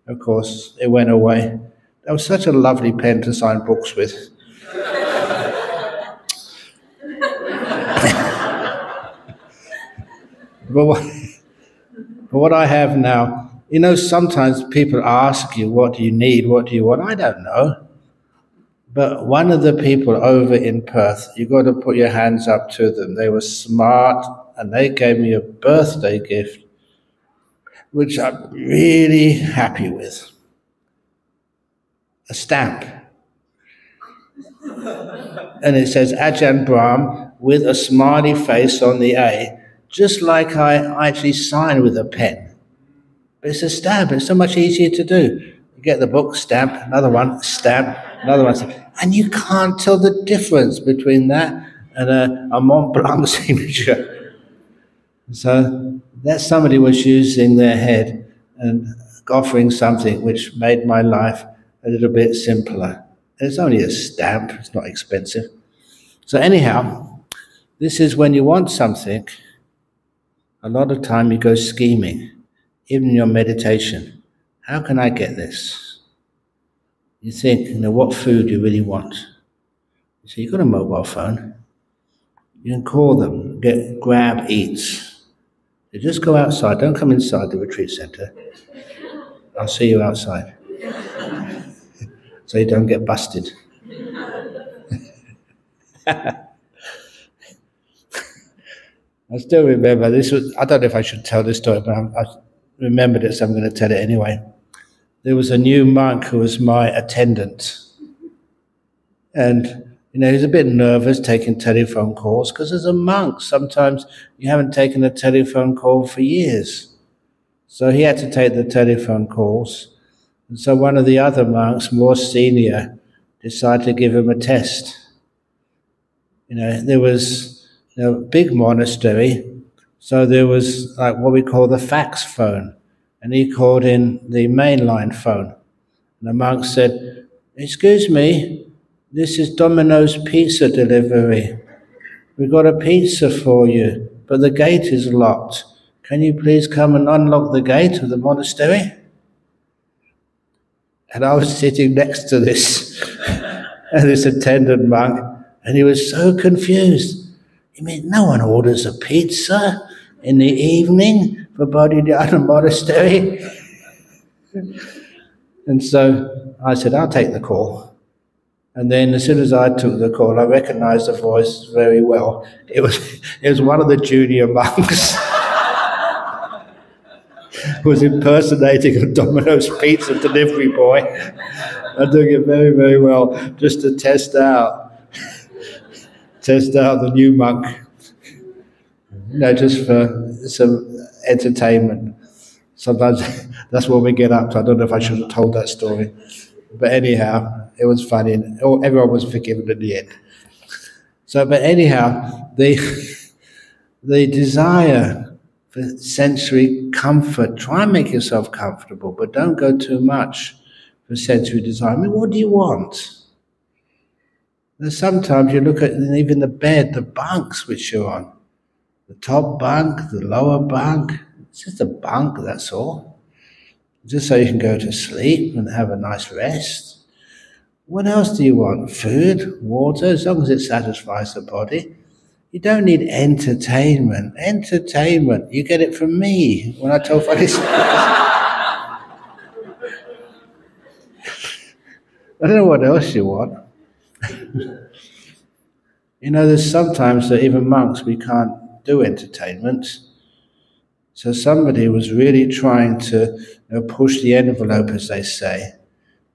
of course, it went away. That was such a lovely pen to sign books with. but, what, but what I have now, you know, sometimes people ask you, What do you need? What do you want? I don't know. But one of the people over in Perth, you got to put your hands up to them. They were smart and they gave me a birthday gift, which I'm really happy with a stamp. and it says Ajahn Brahm with a smiley face on the A, just like I actually sign with a pen. But it's a stamp, it's so much easier to do. You get the book, stamp, another one, stamp, another one, stamp and you can't tell the difference between that and a, a Mont Blanc signature. So that somebody was using their head and offering something which made my life a little bit simpler. It's only a stamp, it's not expensive. So, anyhow, this is when you want something, a lot of time you go scheming, even in your meditation. How can I get this? You think, you know, what food do you really want. So you've got a mobile phone. You can call them, get grab eats. You just go outside. Don't come inside the retreat center. I'll see you outside. so you don't get busted. I still remember this was. I don't know if I should tell this story, but I'm, I remembered it, so I'm going to tell it anyway there was a new monk who was my attendant. And, you know, he's a bit nervous taking telephone calls because as a monk, sometimes you haven't taken a telephone call for years. So he had to take the telephone calls. And so one of the other monks, more senior, decided to give him a test. You know, there was a big monastery, so there was like what we call the fax phone and he called in the mainline phone. And the monk said, Excuse me, this is Domino's pizza delivery. We've got a pizza for you, but the gate is locked. Can you please come and unlock the gate of the monastery? And I was sitting next to this, and this attendant monk, and he was so confused. He mean, no one orders a pizza in the evening for Bodhinyana Monastery. and so I said, I'll take the call. And then as soon as I took the call, I recognized the voice very well. It was, it was one of the junior monks who was impersonating a Domino's pizza delivery boy and doing it very, very well just to test out, test out the new monk. You know, just for some entertainment. Sometimes that's what we get up to. I don't know if I should have told that story. But anyhow, it was funny. And everyone was forgiven in the end. So, but anyhow, the, the desire for sensory comfort, try and make yourself comfortable, but don't go too much for sensory desire. I mean, what do you want? And sometimes you look at even the bed, the bunks which you're on the top bunk, the lower bunk. It's just a bunk, that's all. Just so you can go to sleep and have a nice rest. What else do you want? Food, water, as long as it satisfies the body. You don't need entertainment. Entertainment, you get it from me when I tell funny stories. I don't know what else you want. you know, there's sometimes that even monks we can't do entertainment. So somebody was really trying to you know, push the envelope, as they say,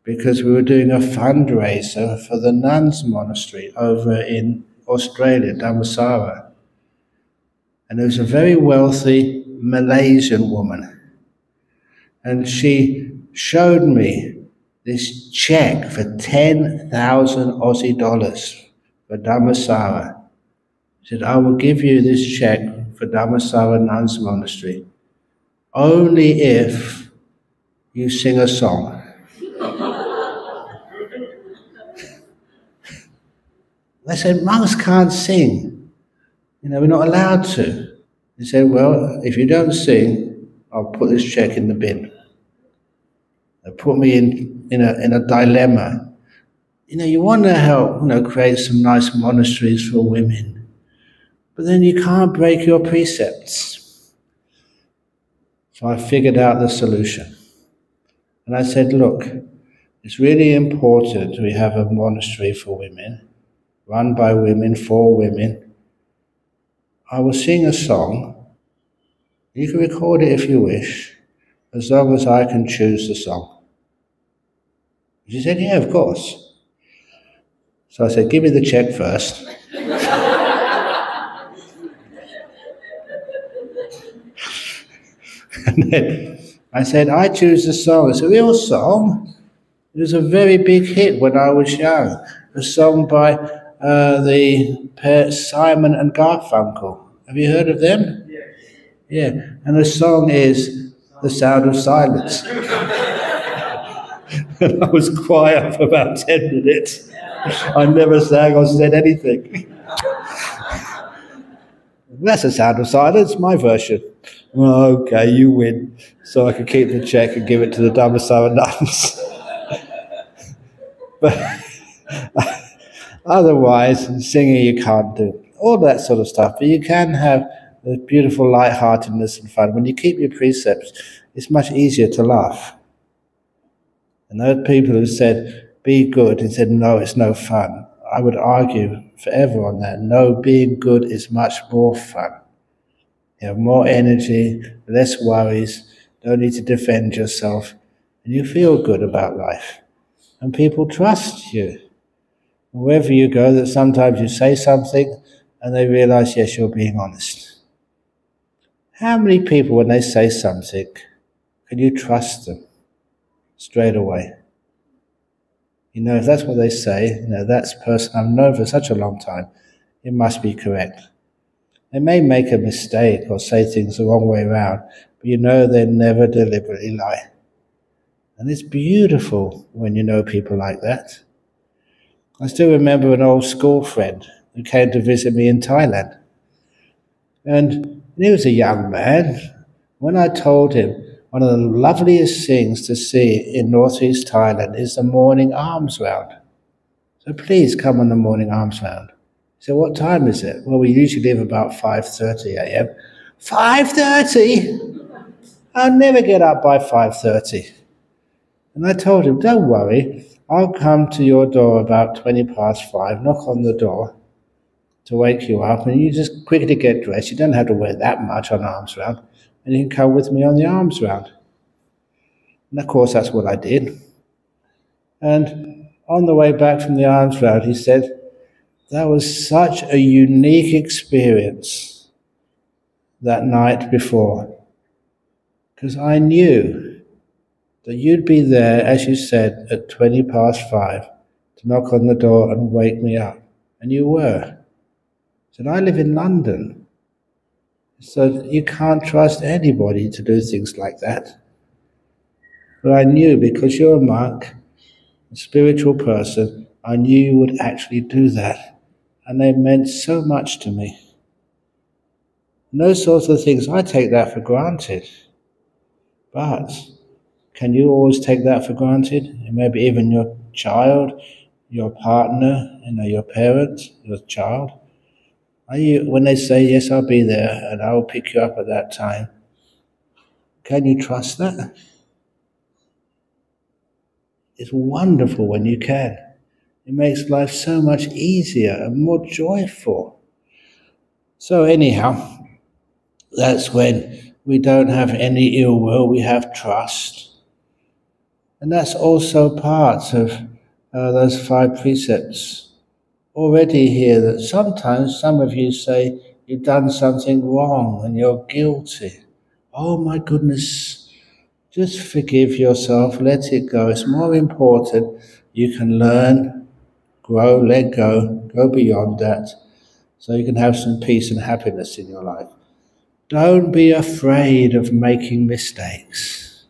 because we were doing a fundraiser for the nuns' monastery over in Australia, Dhammasara. And there was a very wealthy Malaysian woman. And she showed me this check for 10,000 Aussie dollars for Dhammasara. Said, I will give you this check for Dhammasara Nuns Monastery only if you sing a song. they said, monks can't sing. You know, we're not allowed to. He said, well, if you don't sing, I'll put this check in the bin. They put me in, in, a, in a dilemma. You know, you want to help, you know, create some nice monasteries for women, but then you can't break your precepts. So I figured out the solution. And I said, look, it's really important we have a monastery for women, run by women, for women. I will sing a song. You can record it if you wish, as long as I can choose the song. She said, Yeah, of course. So I said, Give me the check first. and then I said, I choose the song. It's a real song. It was a very big hit when I was young. A song by uh, the pair Simon and Garfunkel. Have you heard of them? Yes. Yeah. And the song is The Sound of Silence. and I was quiet for about 10 minutes. I never sang or said anything. That's the sound of silence, my version. Okay, you win. So I could keep the check and give it to the Dhammasara nuns. but otherwise, singing you can't do. All that sort of stuff. But you can have the beautiful lightheartedness and fun. When you keep your precepts, it's much easier to laugh. And those people who said, be good, and said, no, it's no fun, I would argue forever on that. No, being good is much more fun. You have more energy, less worries, don't need to defend yourself, and you feel good about life. And people trust you. Wherever you go, that sometimes you say something and they realize, yes, you're being honest. How many people, when they say something, can you trust them? straight away. You know, if that's what they say, you know, that's person I've known for such a long time, it must be correct. They may make a mistake or say things the wrong way around, but you know they never deliberately lie. And it's beautiful when you know people like that. I still remember an old school friend who came to visit me in Thailand. And he was a young man. When I told him one of the loveliest things to see in northeast Thailand is the morning alms round. So please come on the morning alms round. So what time is it? Well, we usually leave about 5.30 a.m. 5.30? I'll never get up by 5.30. And I told him, don't worry, I'll come to your door about 20 past 5, knock on the door to wake you up, and you just quickly get dressed. You don't have to wear that much on alms round and he can come with me on the alms round. And of course, that's what I did. And on the way back from the alms round, he said, That was such a unique experience that night before. Because I knew that you'd be there, as you said, at 20 past five to knock on the door and wake me up. And you were. Said, I live in London. So you can't trust anybody to do things like that. But I knew because you're a monk, a spiritual person, I knew you would actually do that. And they meant so much to me. And those sorts of things, I take that for granted. But can you always take that for granted? Maybe even your child, your partner, you know, your parents, your child. Are you, when they say, Yes, I'll be there and I'll pick you up at that time, can you trust that? It's wonderful when you can. It makes life so much easier and more joyful. So, anyhow, that's when we don't have any ill will, we have trust. And that's also part of uh, those five precepts already here, that sometimes some of you say you've done something wrong and you're guilty. Oh my goodness, Just forgive yourself, let it go. It's more important. You can learn, grow, let go, go beyond that, so you can have some peace and happiness in your life. Don't be afraid of making mistakes.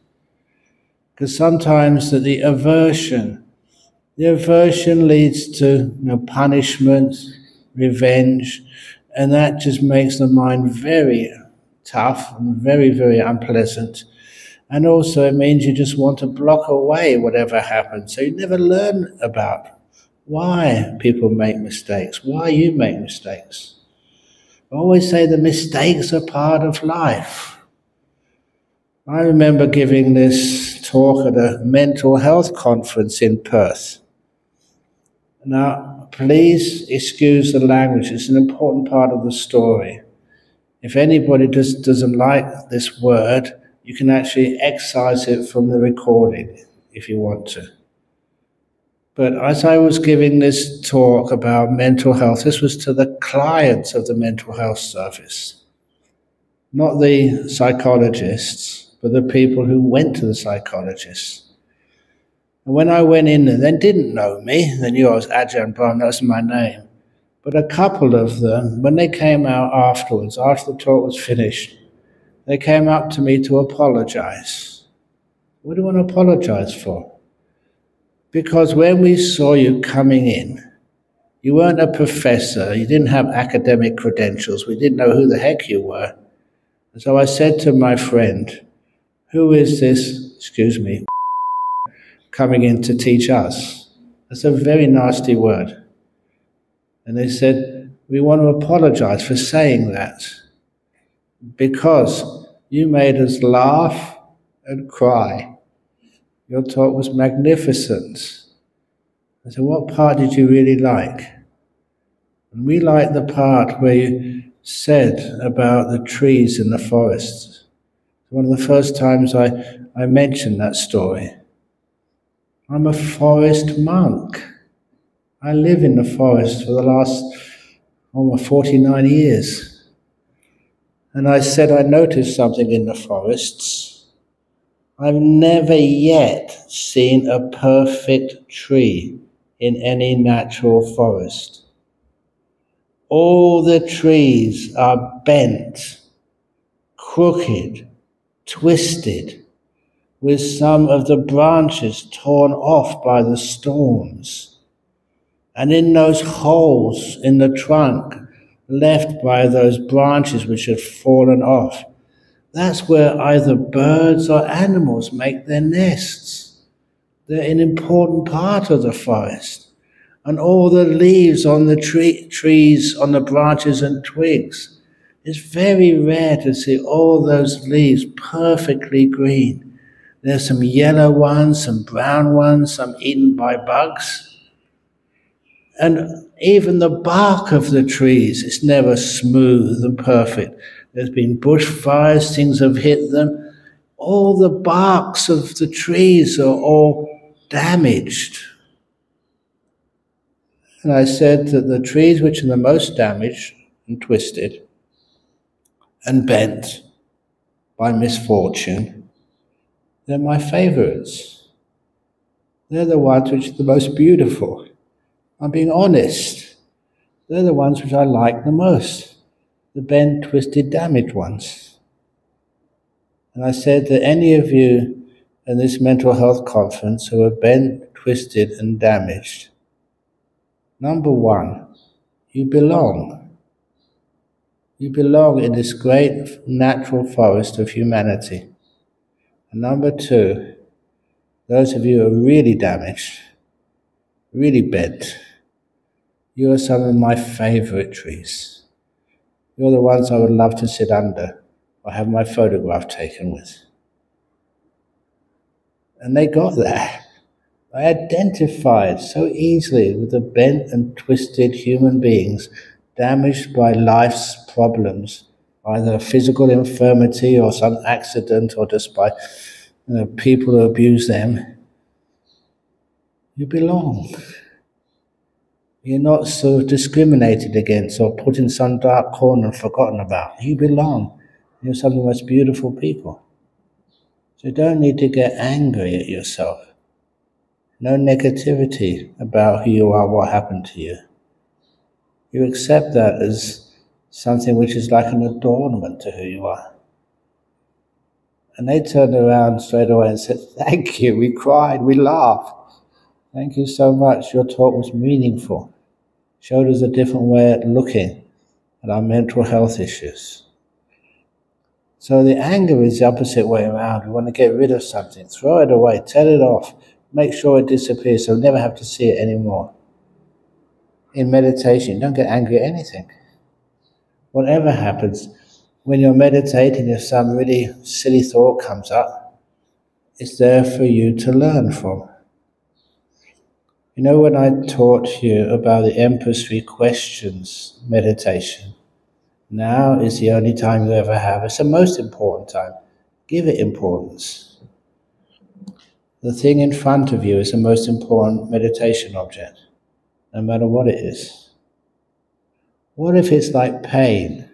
Because sometimes the aversion, the aversion leads to you know, punishment, revenge, and that just makes the mind very tough and very, very unpleasant. And also, it means you just want to block away whatever happens. So you never learn about why people make mistakes, why you make mistakes. I always say the mistakes are part of life. I remember giving this talk at a mental health conference in Perth. Now, please excuse the language, it's an important part of the story. If anybody just doesn't like this word, you can actually excise it from the recording if you want to. But as I was giving this talk about mental health, this was to the clients of the mental health service, not the psychologists, but the people who went to the psychologists. And when I went in there, they didn't know me. They knew I was Ajahn Brahm, that's my name. But a couple of them, when they came out afterwards, after the talk was finished, they came up to me to apologize. What do you want to apologize for? Because when we saw you coming in, you weren't a professor, you didn't have academic credentials, we didn't know who the heck you were. And so I said to my friend, Who is this, excuse me, coming in to teach us? That's a very nasty word. And they said, We want to apologize for saying that because you made us laugh and cry. Your talk was magnificent. I said, What part did you really like? And we liked the part where you said about the trees in the forest. One of the first times I, I mentioned that story. I'm a forest monk. I live in the forest for the last oh, almost 49 years. And I said, I noticed something in the forests. I've never yet seen a perfect tree in any natural forest. All the trees are bent, crooked, twisted, with some of the branches torn off by the storms. And in those holes in the trunk, left by those branches which had fallen off. That's where either birds or animals make their nests. They're an important part of the forest. And all the leaves on the tree, trees, on the branches and twigs. It's very rare to see all those leaves perfectly green. There's some yellow ones, some brown ones, some eaten by bugs. And even the bark of the trees is never smooth and perfect. There's been bushfires, things have hit them. All the barks of the trees are all damaged. And I said that the trees which are the most damaged and twisted and bent by misfortune, they're my favorites. They're the ones which are the most beautiful. I'm being honest. They're the ones which I like the most, the bent, twisted, damaged ones. And I said that any of you in this mental health conference who are bent, twisted, and damaged, number one, you belong. You belong in this great natural forest of humanity. And number two, those of you who are really damaged, really bent, you are some of my favorite trees. You're the ones I would love to sit under or have my photograph taken with. And they got there. I identified so easily with the bent and twisted human beings damaged by life's problems, either physical infirmity or some accident or just by you know, people who abuse them. You belong. You're not so discriminated against or put in some dark corner and forgotten about. You belong. You're some of the most beautiful people. So you don't need to get angry at yourself. No negativity about who you are, what happened to you. You accept that as something which is like an adornment to who you are. And they turned around straight away and said, Thank you. We cried, we laughed. Thank you so much. Your talk was meaningful. Showed us a different way of looking at our mental health issues. So the anger is the opposite way around. We want to get rid of something, throw it away, tell it off, make sure it disappears so we never have to see it anymore. In meditation, don't get angry at anything. Whatever happens, when you're meditating, if some really silly thought comes up, it's there for you to learn from. You know, when I taught you about the Emperor's Three Questions meditation, now is the only time you ever have. It's the most important time. Give it importance. The thing in front of you is the most important meditation object, no matter what it is. What if it's like pain?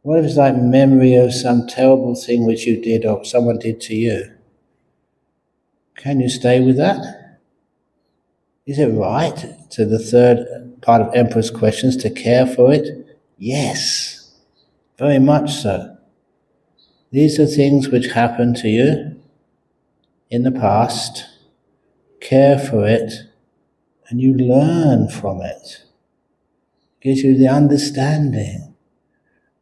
What if it's like memory of some terrible thing which you did or someone did to you? Can you stay with that? Is it right to the third part of Emperor's questions to care for it? Yes, very much so. These are things which happened to you in the past. Care for it, and you learn from it. it gives you the understanding.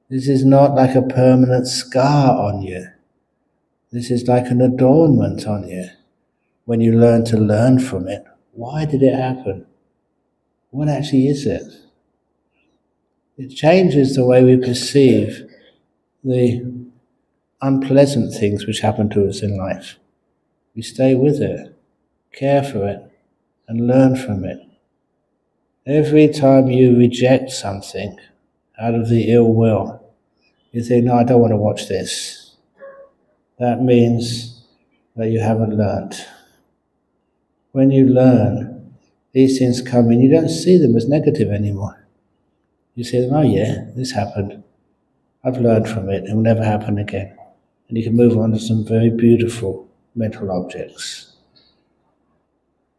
This is not like a permanent scar on you. This is like an adornment on you. When you learn to learn from it, why did it happen? What actually is it? It changes the way we perceive the unpleasant things which happen to us in life. We stay with it, care for it, and learn from it. Every time you reject something out of the ill will, you think, no, I don't want to watch this. That means that you haven't learned. When you learn, these things come in, you don't see them as negative anymore. You say, oh yeah, this happened. I've learned from it. It will never happen again. And you can move on to some very beautiful mental objects.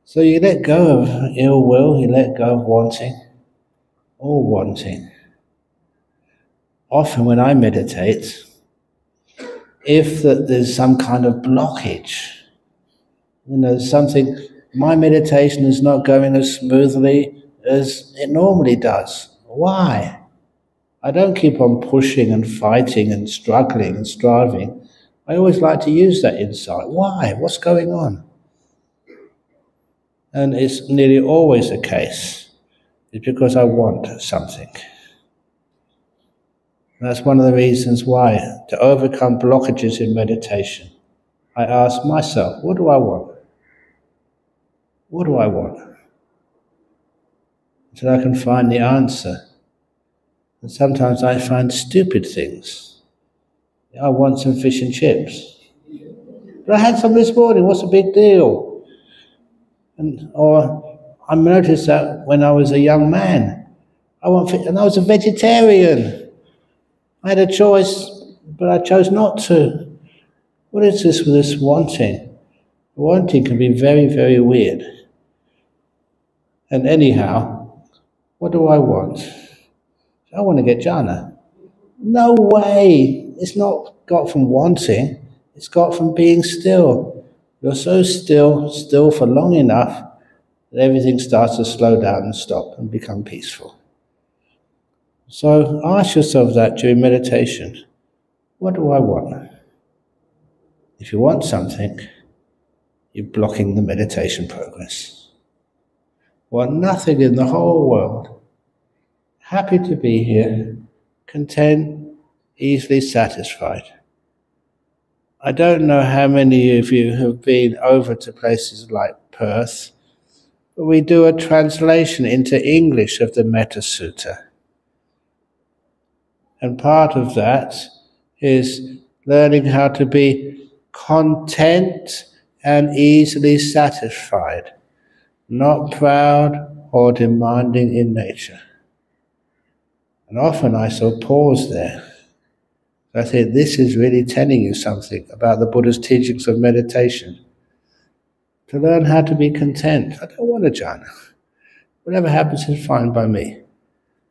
So you let go of ill will, you let go of wanting, all wanting. Often when I meditate, if that there's some kind of blockage, you know, something, my meditation is not going as smoothly as it normally does. Why? I don't keep on pushing and fighting and struggling and striving. I always like to use that insight. Why? What's going on? And it's nearly always the case. It's because I want something. that's one of the reasons why, to overcome blockages in meditation, I ask myself, what do I want? What do I want? until I can find the answer. And sometimes I find stupid things. I want some fish and chips. But I had some this morning, what's the big deal? And, or I noticed that when I was a young man, I want, fish, and I was a vegetarian. I had a choice, but I chose not to. What is this with this wanting? Wanting can be very, very weird. And anyhow, what do I want? I want to get jhana. No way. It's not got from wanting, it's got from being still. You're so still, still for long enough that everything starts to slow down and stop and become peaceful. So ask yourself that during meditation. What do I want? If you want something, you're blocking the meditation progress want nothing in the whole world. Happy to be here, content, easily satisfied. I don't know how many of you have been over to places like Perth, but we do a translation into English of the Metta Sutta. And part of that is learning how to be content and easily satisfied not proud or demanding in nature. And often I shall pause there. I said, this is really telling you something about the Buddha's teachings of meditation. To learn how to be content. I don't want a jhana. Whatever happens is fine by me.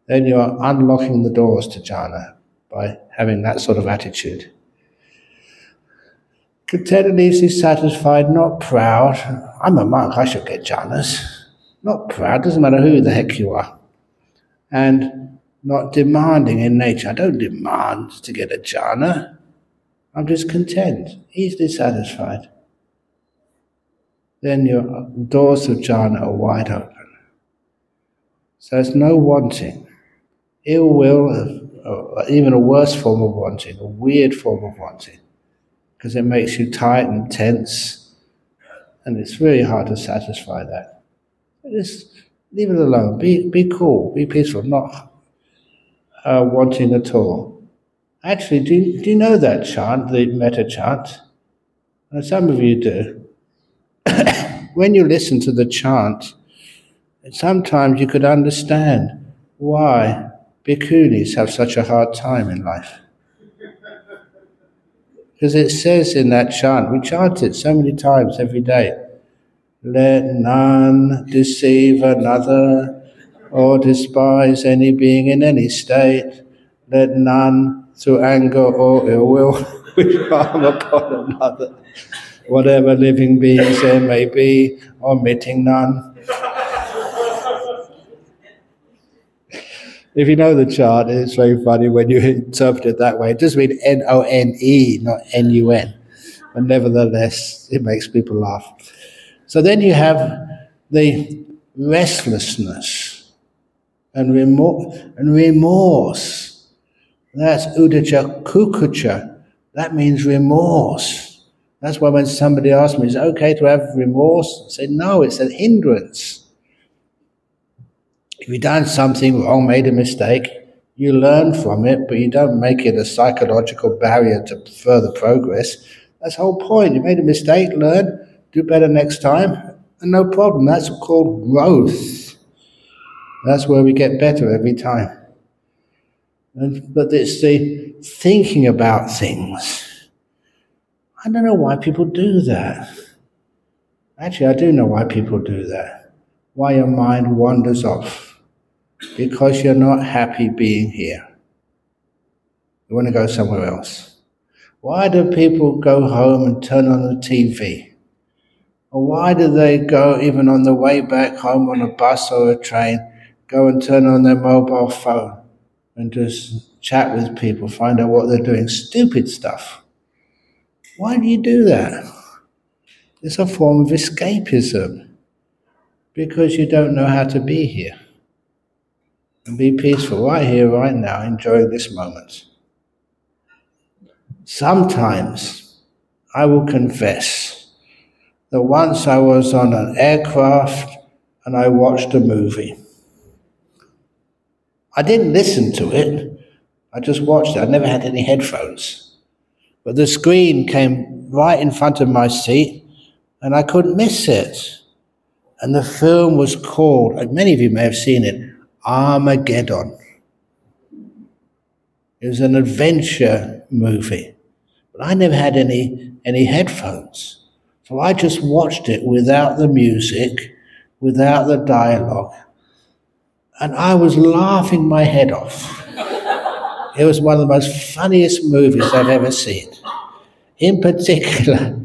Then you're unlocking the doors to jhana by having that sort of attitude. Content and easily satisfied, not proud. I'm a monk, I should get jhanas. Not proud, doesn't matter who the heck you are. And not demanding in nature. I don't demand to get a jhana. I'm just content, easily satisfied. Then your doors of jhana are wide open. So it's no wanting. Ill will, or even a worse form of wanting, a weird form of wanting, because it makes you tight and tense, and it's very hard to satisfy that. Just leave it alone. Be, be cool, be peaceful, not uh, wanting at all. Actually, do you, do you know that chant, the metta chant? some of you do. when you listen to the chant, sometimes you could understand why bhikkhunis have such a hard time in life. Because it says in that chant, we chant it so many times every day let none deceive another or despise any being in any state. Let none through anger or ill will wish harm upon another, whatever living beings there may be, omitting none. If you know the chart, it's very funny when you interpret it that way. It does mean N O N E, not N U N. But nevertheless, it makes people laugh. So then you have the restlessness and, remorse, and remorse. That's uddhacca kukkucca. That means remorse. That's why when somebody asks me, is it okay to have remorse? I say, no, it's a hindrance. If you've done something wrong, made a mistake, you learn from it, but you don't make it a psychological barrier to further progress. That's the whole point. You made a mistake, learn, do better next time, and no problem. That's called growth. That's where we get better every time. And, but it's the thinking about things. I don't know why people do that. Actually, I do know why people do that. Why your mind wanders off. Because you're not happy being here. You want to go somewhere else. Why do people go home and turn on the TV? Or why do they go even on the way back home on a bus or a train? go and turn on their mobile phone and just chat with people, find out what they're doing. Stupid stuff. Why do you do that? It's a form of escapism because you don't know how to be here and be peaceful right here, right now, enjoying this moment. Sometimes I will confess that once I was on an aircraft and I watched a movie. I didn't listen to it. I just watched it. I never had any headphones. But the screen came right in front of my seat and I couldn't miss it. And the film was called, like many of you may have seen it, Armageddon. It was an adventure movie. But I never had any, any headphones. So I just watched it without the music, without the dialogue and I was laughing my head off. It was one of the most funniest movies I've ever seen. In particular,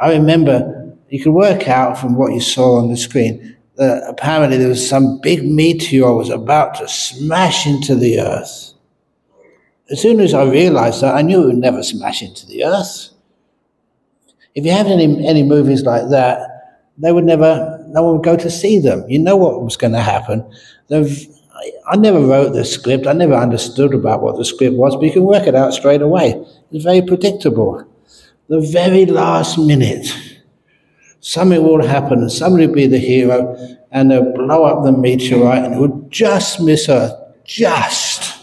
I remember you could work out from what you saw on the screen that apparently there was some big meteor was about to smash into the earth. As soon as I realized that, I knew it would never smash into the earth. If you have any, any movies like that, they would never, no one would go to see them. You know what was going to happen. I never wrote the script. I never understood about what the script was, but you can work it out straight away. It's very predictable. The very last minute, something will happen, and somebody will be the hero, and they'll blow up the meteorite, and it will just miss Earth. Just.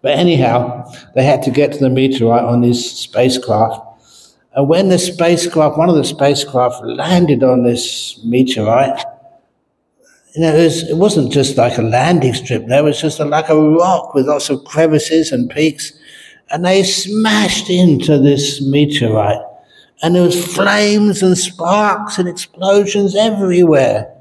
But anyhow, they had to get to the meteorite on this spacecraft. And when the spacecraft, one of the spacecraft landed on this meteorite, you know, it, was, wasn't just like a landing strip there, was just a, like a rock with lots of crevices and peaks. And they smashed into this meteorite. And there was flames and sparks and explosions everywhere.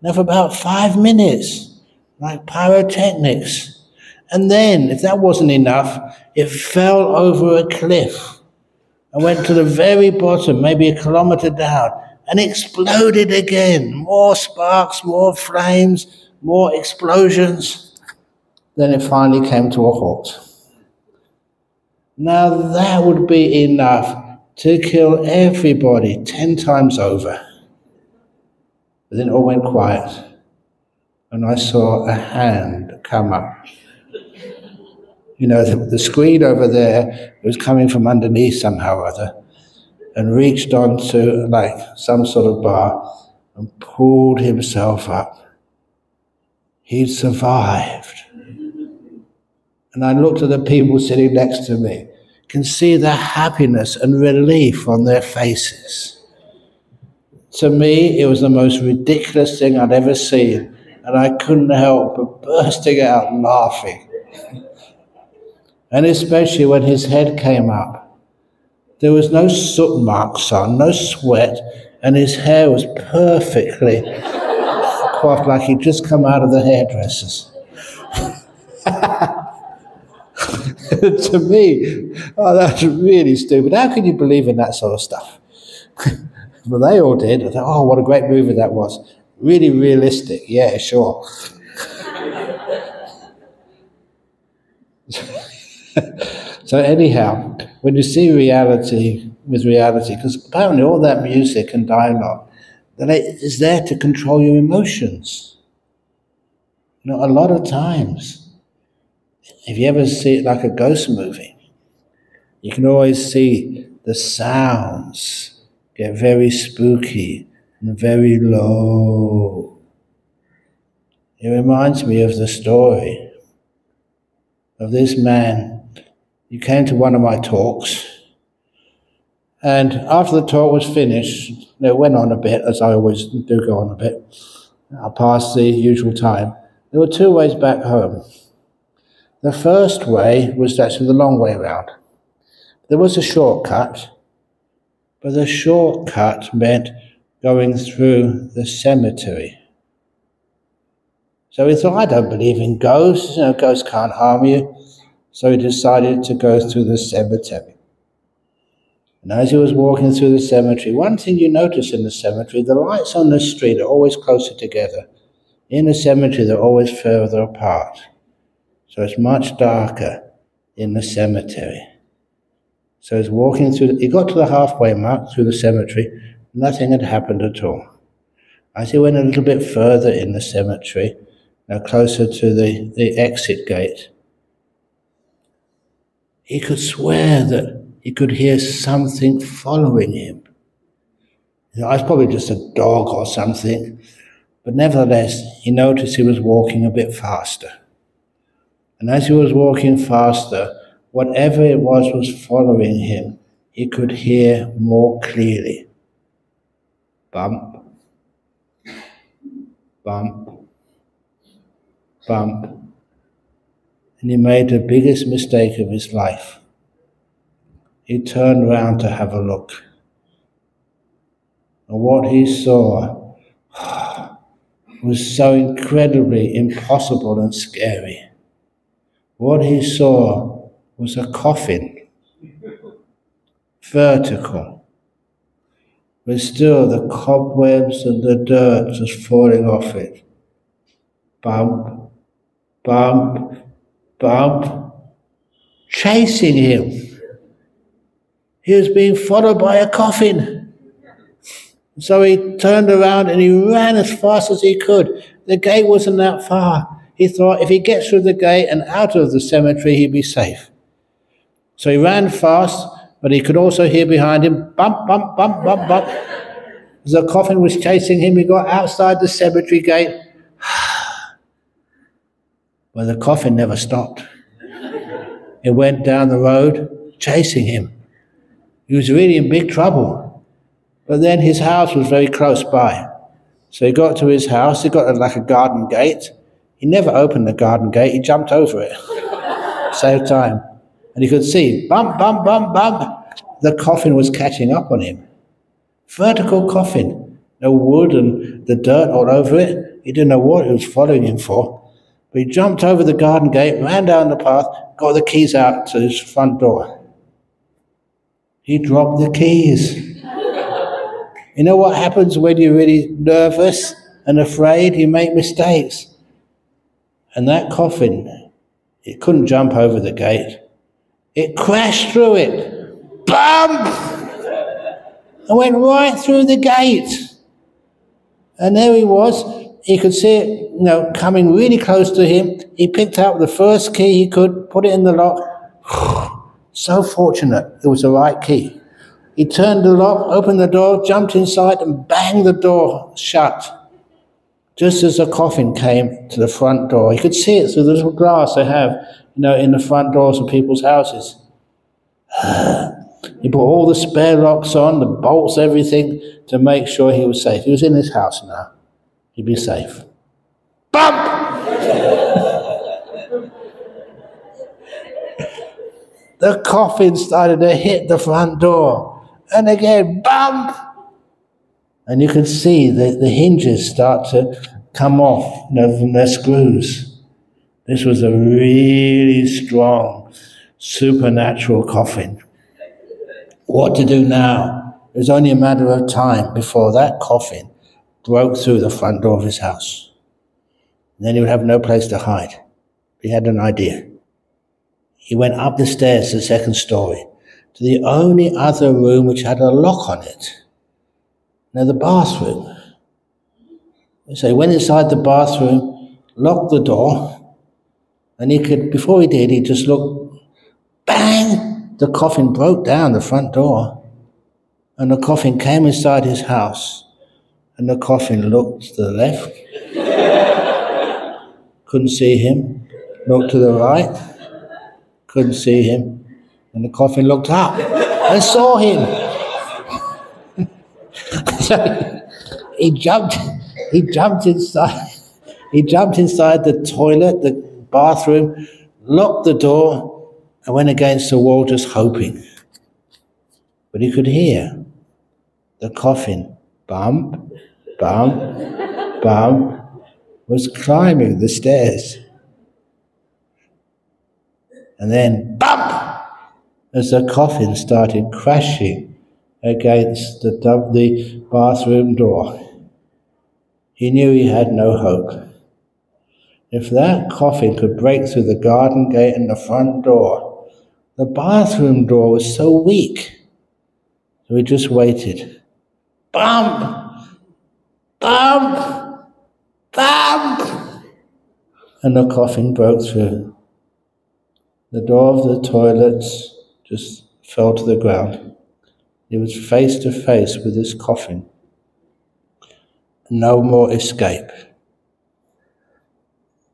Now for about five minutes, like pyrotechnics. And then, if that wasn't enough, it fell over a cliff and went to the very bottom, maybe a kilometer down, and exploded again. More sparks, more flames, more explosions. Then it finally came to a halt. Now that would be enough to kill everybody ten times over. But then it all went quiet, and I saw a hand come up. You know, the, the screen over there was coming from underneath somehow or other and reached onto like some sort of bar and pulled himself up. He'd survived. And I looked at the people sitting next to me, can see the happiness and relief on their faces. To me, it was the most ridiculous thing I'd ever seen, and I couldn't help but bursting out laughing. and especially when his head came up there was no soot marks on, no sweat, and his hair was perfectly quite like he'd just come out of the hairdressers. to me, oh, that's really stupid. How can you believe in that sort of stuff? but they all did. I thought, oh, what a great movie that was. Really realistic. Yeah, sure. so, anyhow, when you see reality with reality, because apparently all that music and dialogue that is there to control your emotions. You know, a lot of times, if you ever see it like a ghost movie, you can always see the sounds get very spooky and very low. It reminds me of the story of this man you came to one of my talks. And after the talk was finished, it went on a bit, as I always do go on a bit, uh, I passed the usual time. There were two ways back home. The first way was actually the long way around. There was a shortcut, but the shortcut meant going through the cemetery. So he thought, I don't believe in ghosts, you know, ghosts can't harm you. So he decided to go through the cemetery. And as he was walking through the cemetery, one thing you notice in the cemetery, the lights on the street are always closer together. In the cemetery, they're always further apart. So it's much darker in the cemetery. So he's walking through, he got to the halfway mark through the cemetery, nothing had happened at all. As he went a little bit further in the cemetery, now closer to the, the exit gate, he could swear that he could hear something following him. You know, I was probably just a dog or something, but nevertheless, he noticed he was walking a bit faster. And as he was walking faster, whatever it was was following him, he could hear more clearly. Bump, bump, bump and he made the biggest mistake of his life. He turned round to have a look. And what he saw was so incredibly impossible and scary. What he saw was a coffin, vertical, but still the cobwebs and the dirt was falling off it. Bump, bump, Bob chasing him. He was being followed by a coffin. So he turned around and he ran as fast as he could. The gate wasn't that far. He thought if he gets through the gate and out of the cemetery, he'd be safe. So he ran fast, but he could also hear behind him bump, bump, bump, bump, bump. The coffin was chasing him, he got outside the cemetery gate but the coffin never stopped. It went down the road chasing him. He was really in big trouble. But then his house was very close by. So he got to his house, he got like a garden gate. He never opened the garden gate, he jumped over it. Saved time. And he could see, bump, bump, bump, bump. The coffin was catching up on him. Vertical coffin. No wood and the dirt all over it. He didn't know what it was following him for. But he jumped over the garden gate, ran down the path, got the keys out to his front door. He dropped the keys. you know what happens when you're really nervous and afraid? You make mistakes. And that coffin, it couldn't jump over the gate. It crashed through it. Bump! And went right through the gate. And there he was. He could see it, you know, coming really close to him. He picked up the first key he could, put it in the lock. so fortunate it was the right key. He turned the lock, opened the door, jumped inside, and banged the door shut just as the coffin came to the front door. He could see it through the little glass they have, you know, in the front doors of people's houses. he put all the spare locks on, the bolts, everything, to make sure he was safe. He was in his house now. He'd be safe. Bump! the coffin started to hit the front door. And again, bump! And you can see the, the hinges start to come off you know, from their screws. This was a really strong supernatural coffin. What to do now? It was only a matter of time before that coffin broke through the front door of his house. And then he would have no place to hide. He had an idea. He went up the stairs to the second story to the only other room which had a lock on it. Now, the bathroom. So he went inside the bathroom, locked the door, and he could, before he did, he just looked, bang! The coffin broke down the front door, and the coffin came inside his house, and the coffin looked to the left, couldn't see him, looked to the right, couldn't see him, and the coffin looked up and saw him so he jumped. He jumped inside. He jumped inside the toilet, the bathroom, locked the door, and went against the wall, just hoping. But he could hear the coffin bump, bump, bump, was climbing the stairs. And then bump as the coffin started crashing against the, the bathroom door. He knew he had no hope. If that coffin could break through the garden gate and the front door, the bathroom door was so weak. So he just waited. Bump! Bump! Bump! And the coffin broke through. The door of the toilets just fell to the ground. He was face to face with his coffin. No more escape.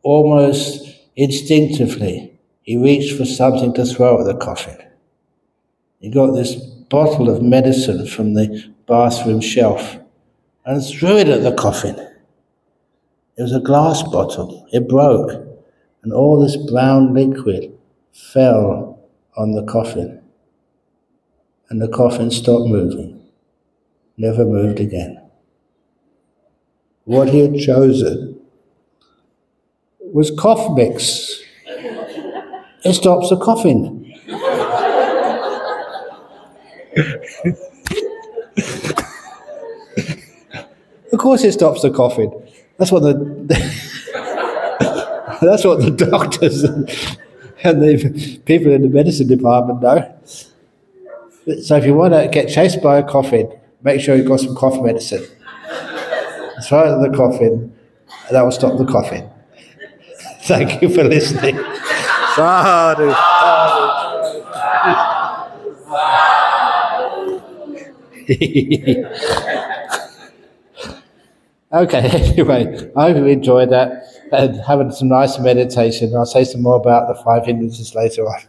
Almost instinctively, he reached for something to throw at the coffin. He got this bottle of medicine from the bathroom shelf and threw it at the coffin. It was a glass bottle. It broke, and all this brown liquid fell on the coffin and the coffin stopped moving, never moved again. What he had chosen was cough mix. It stops the coughing. of course, it stops the coughing. That's what the that's what the doctors and the people in the medicine department know. So if you want to get chased by a coffin, make sure you've got some cough medicine. Throw it in the coffin, and that will stop the coughing. Thank you for listening. Sadhu. okay, anyway, I hope you enjoyed that and having some nice meditation. I'll say some more about the five hindrances later on.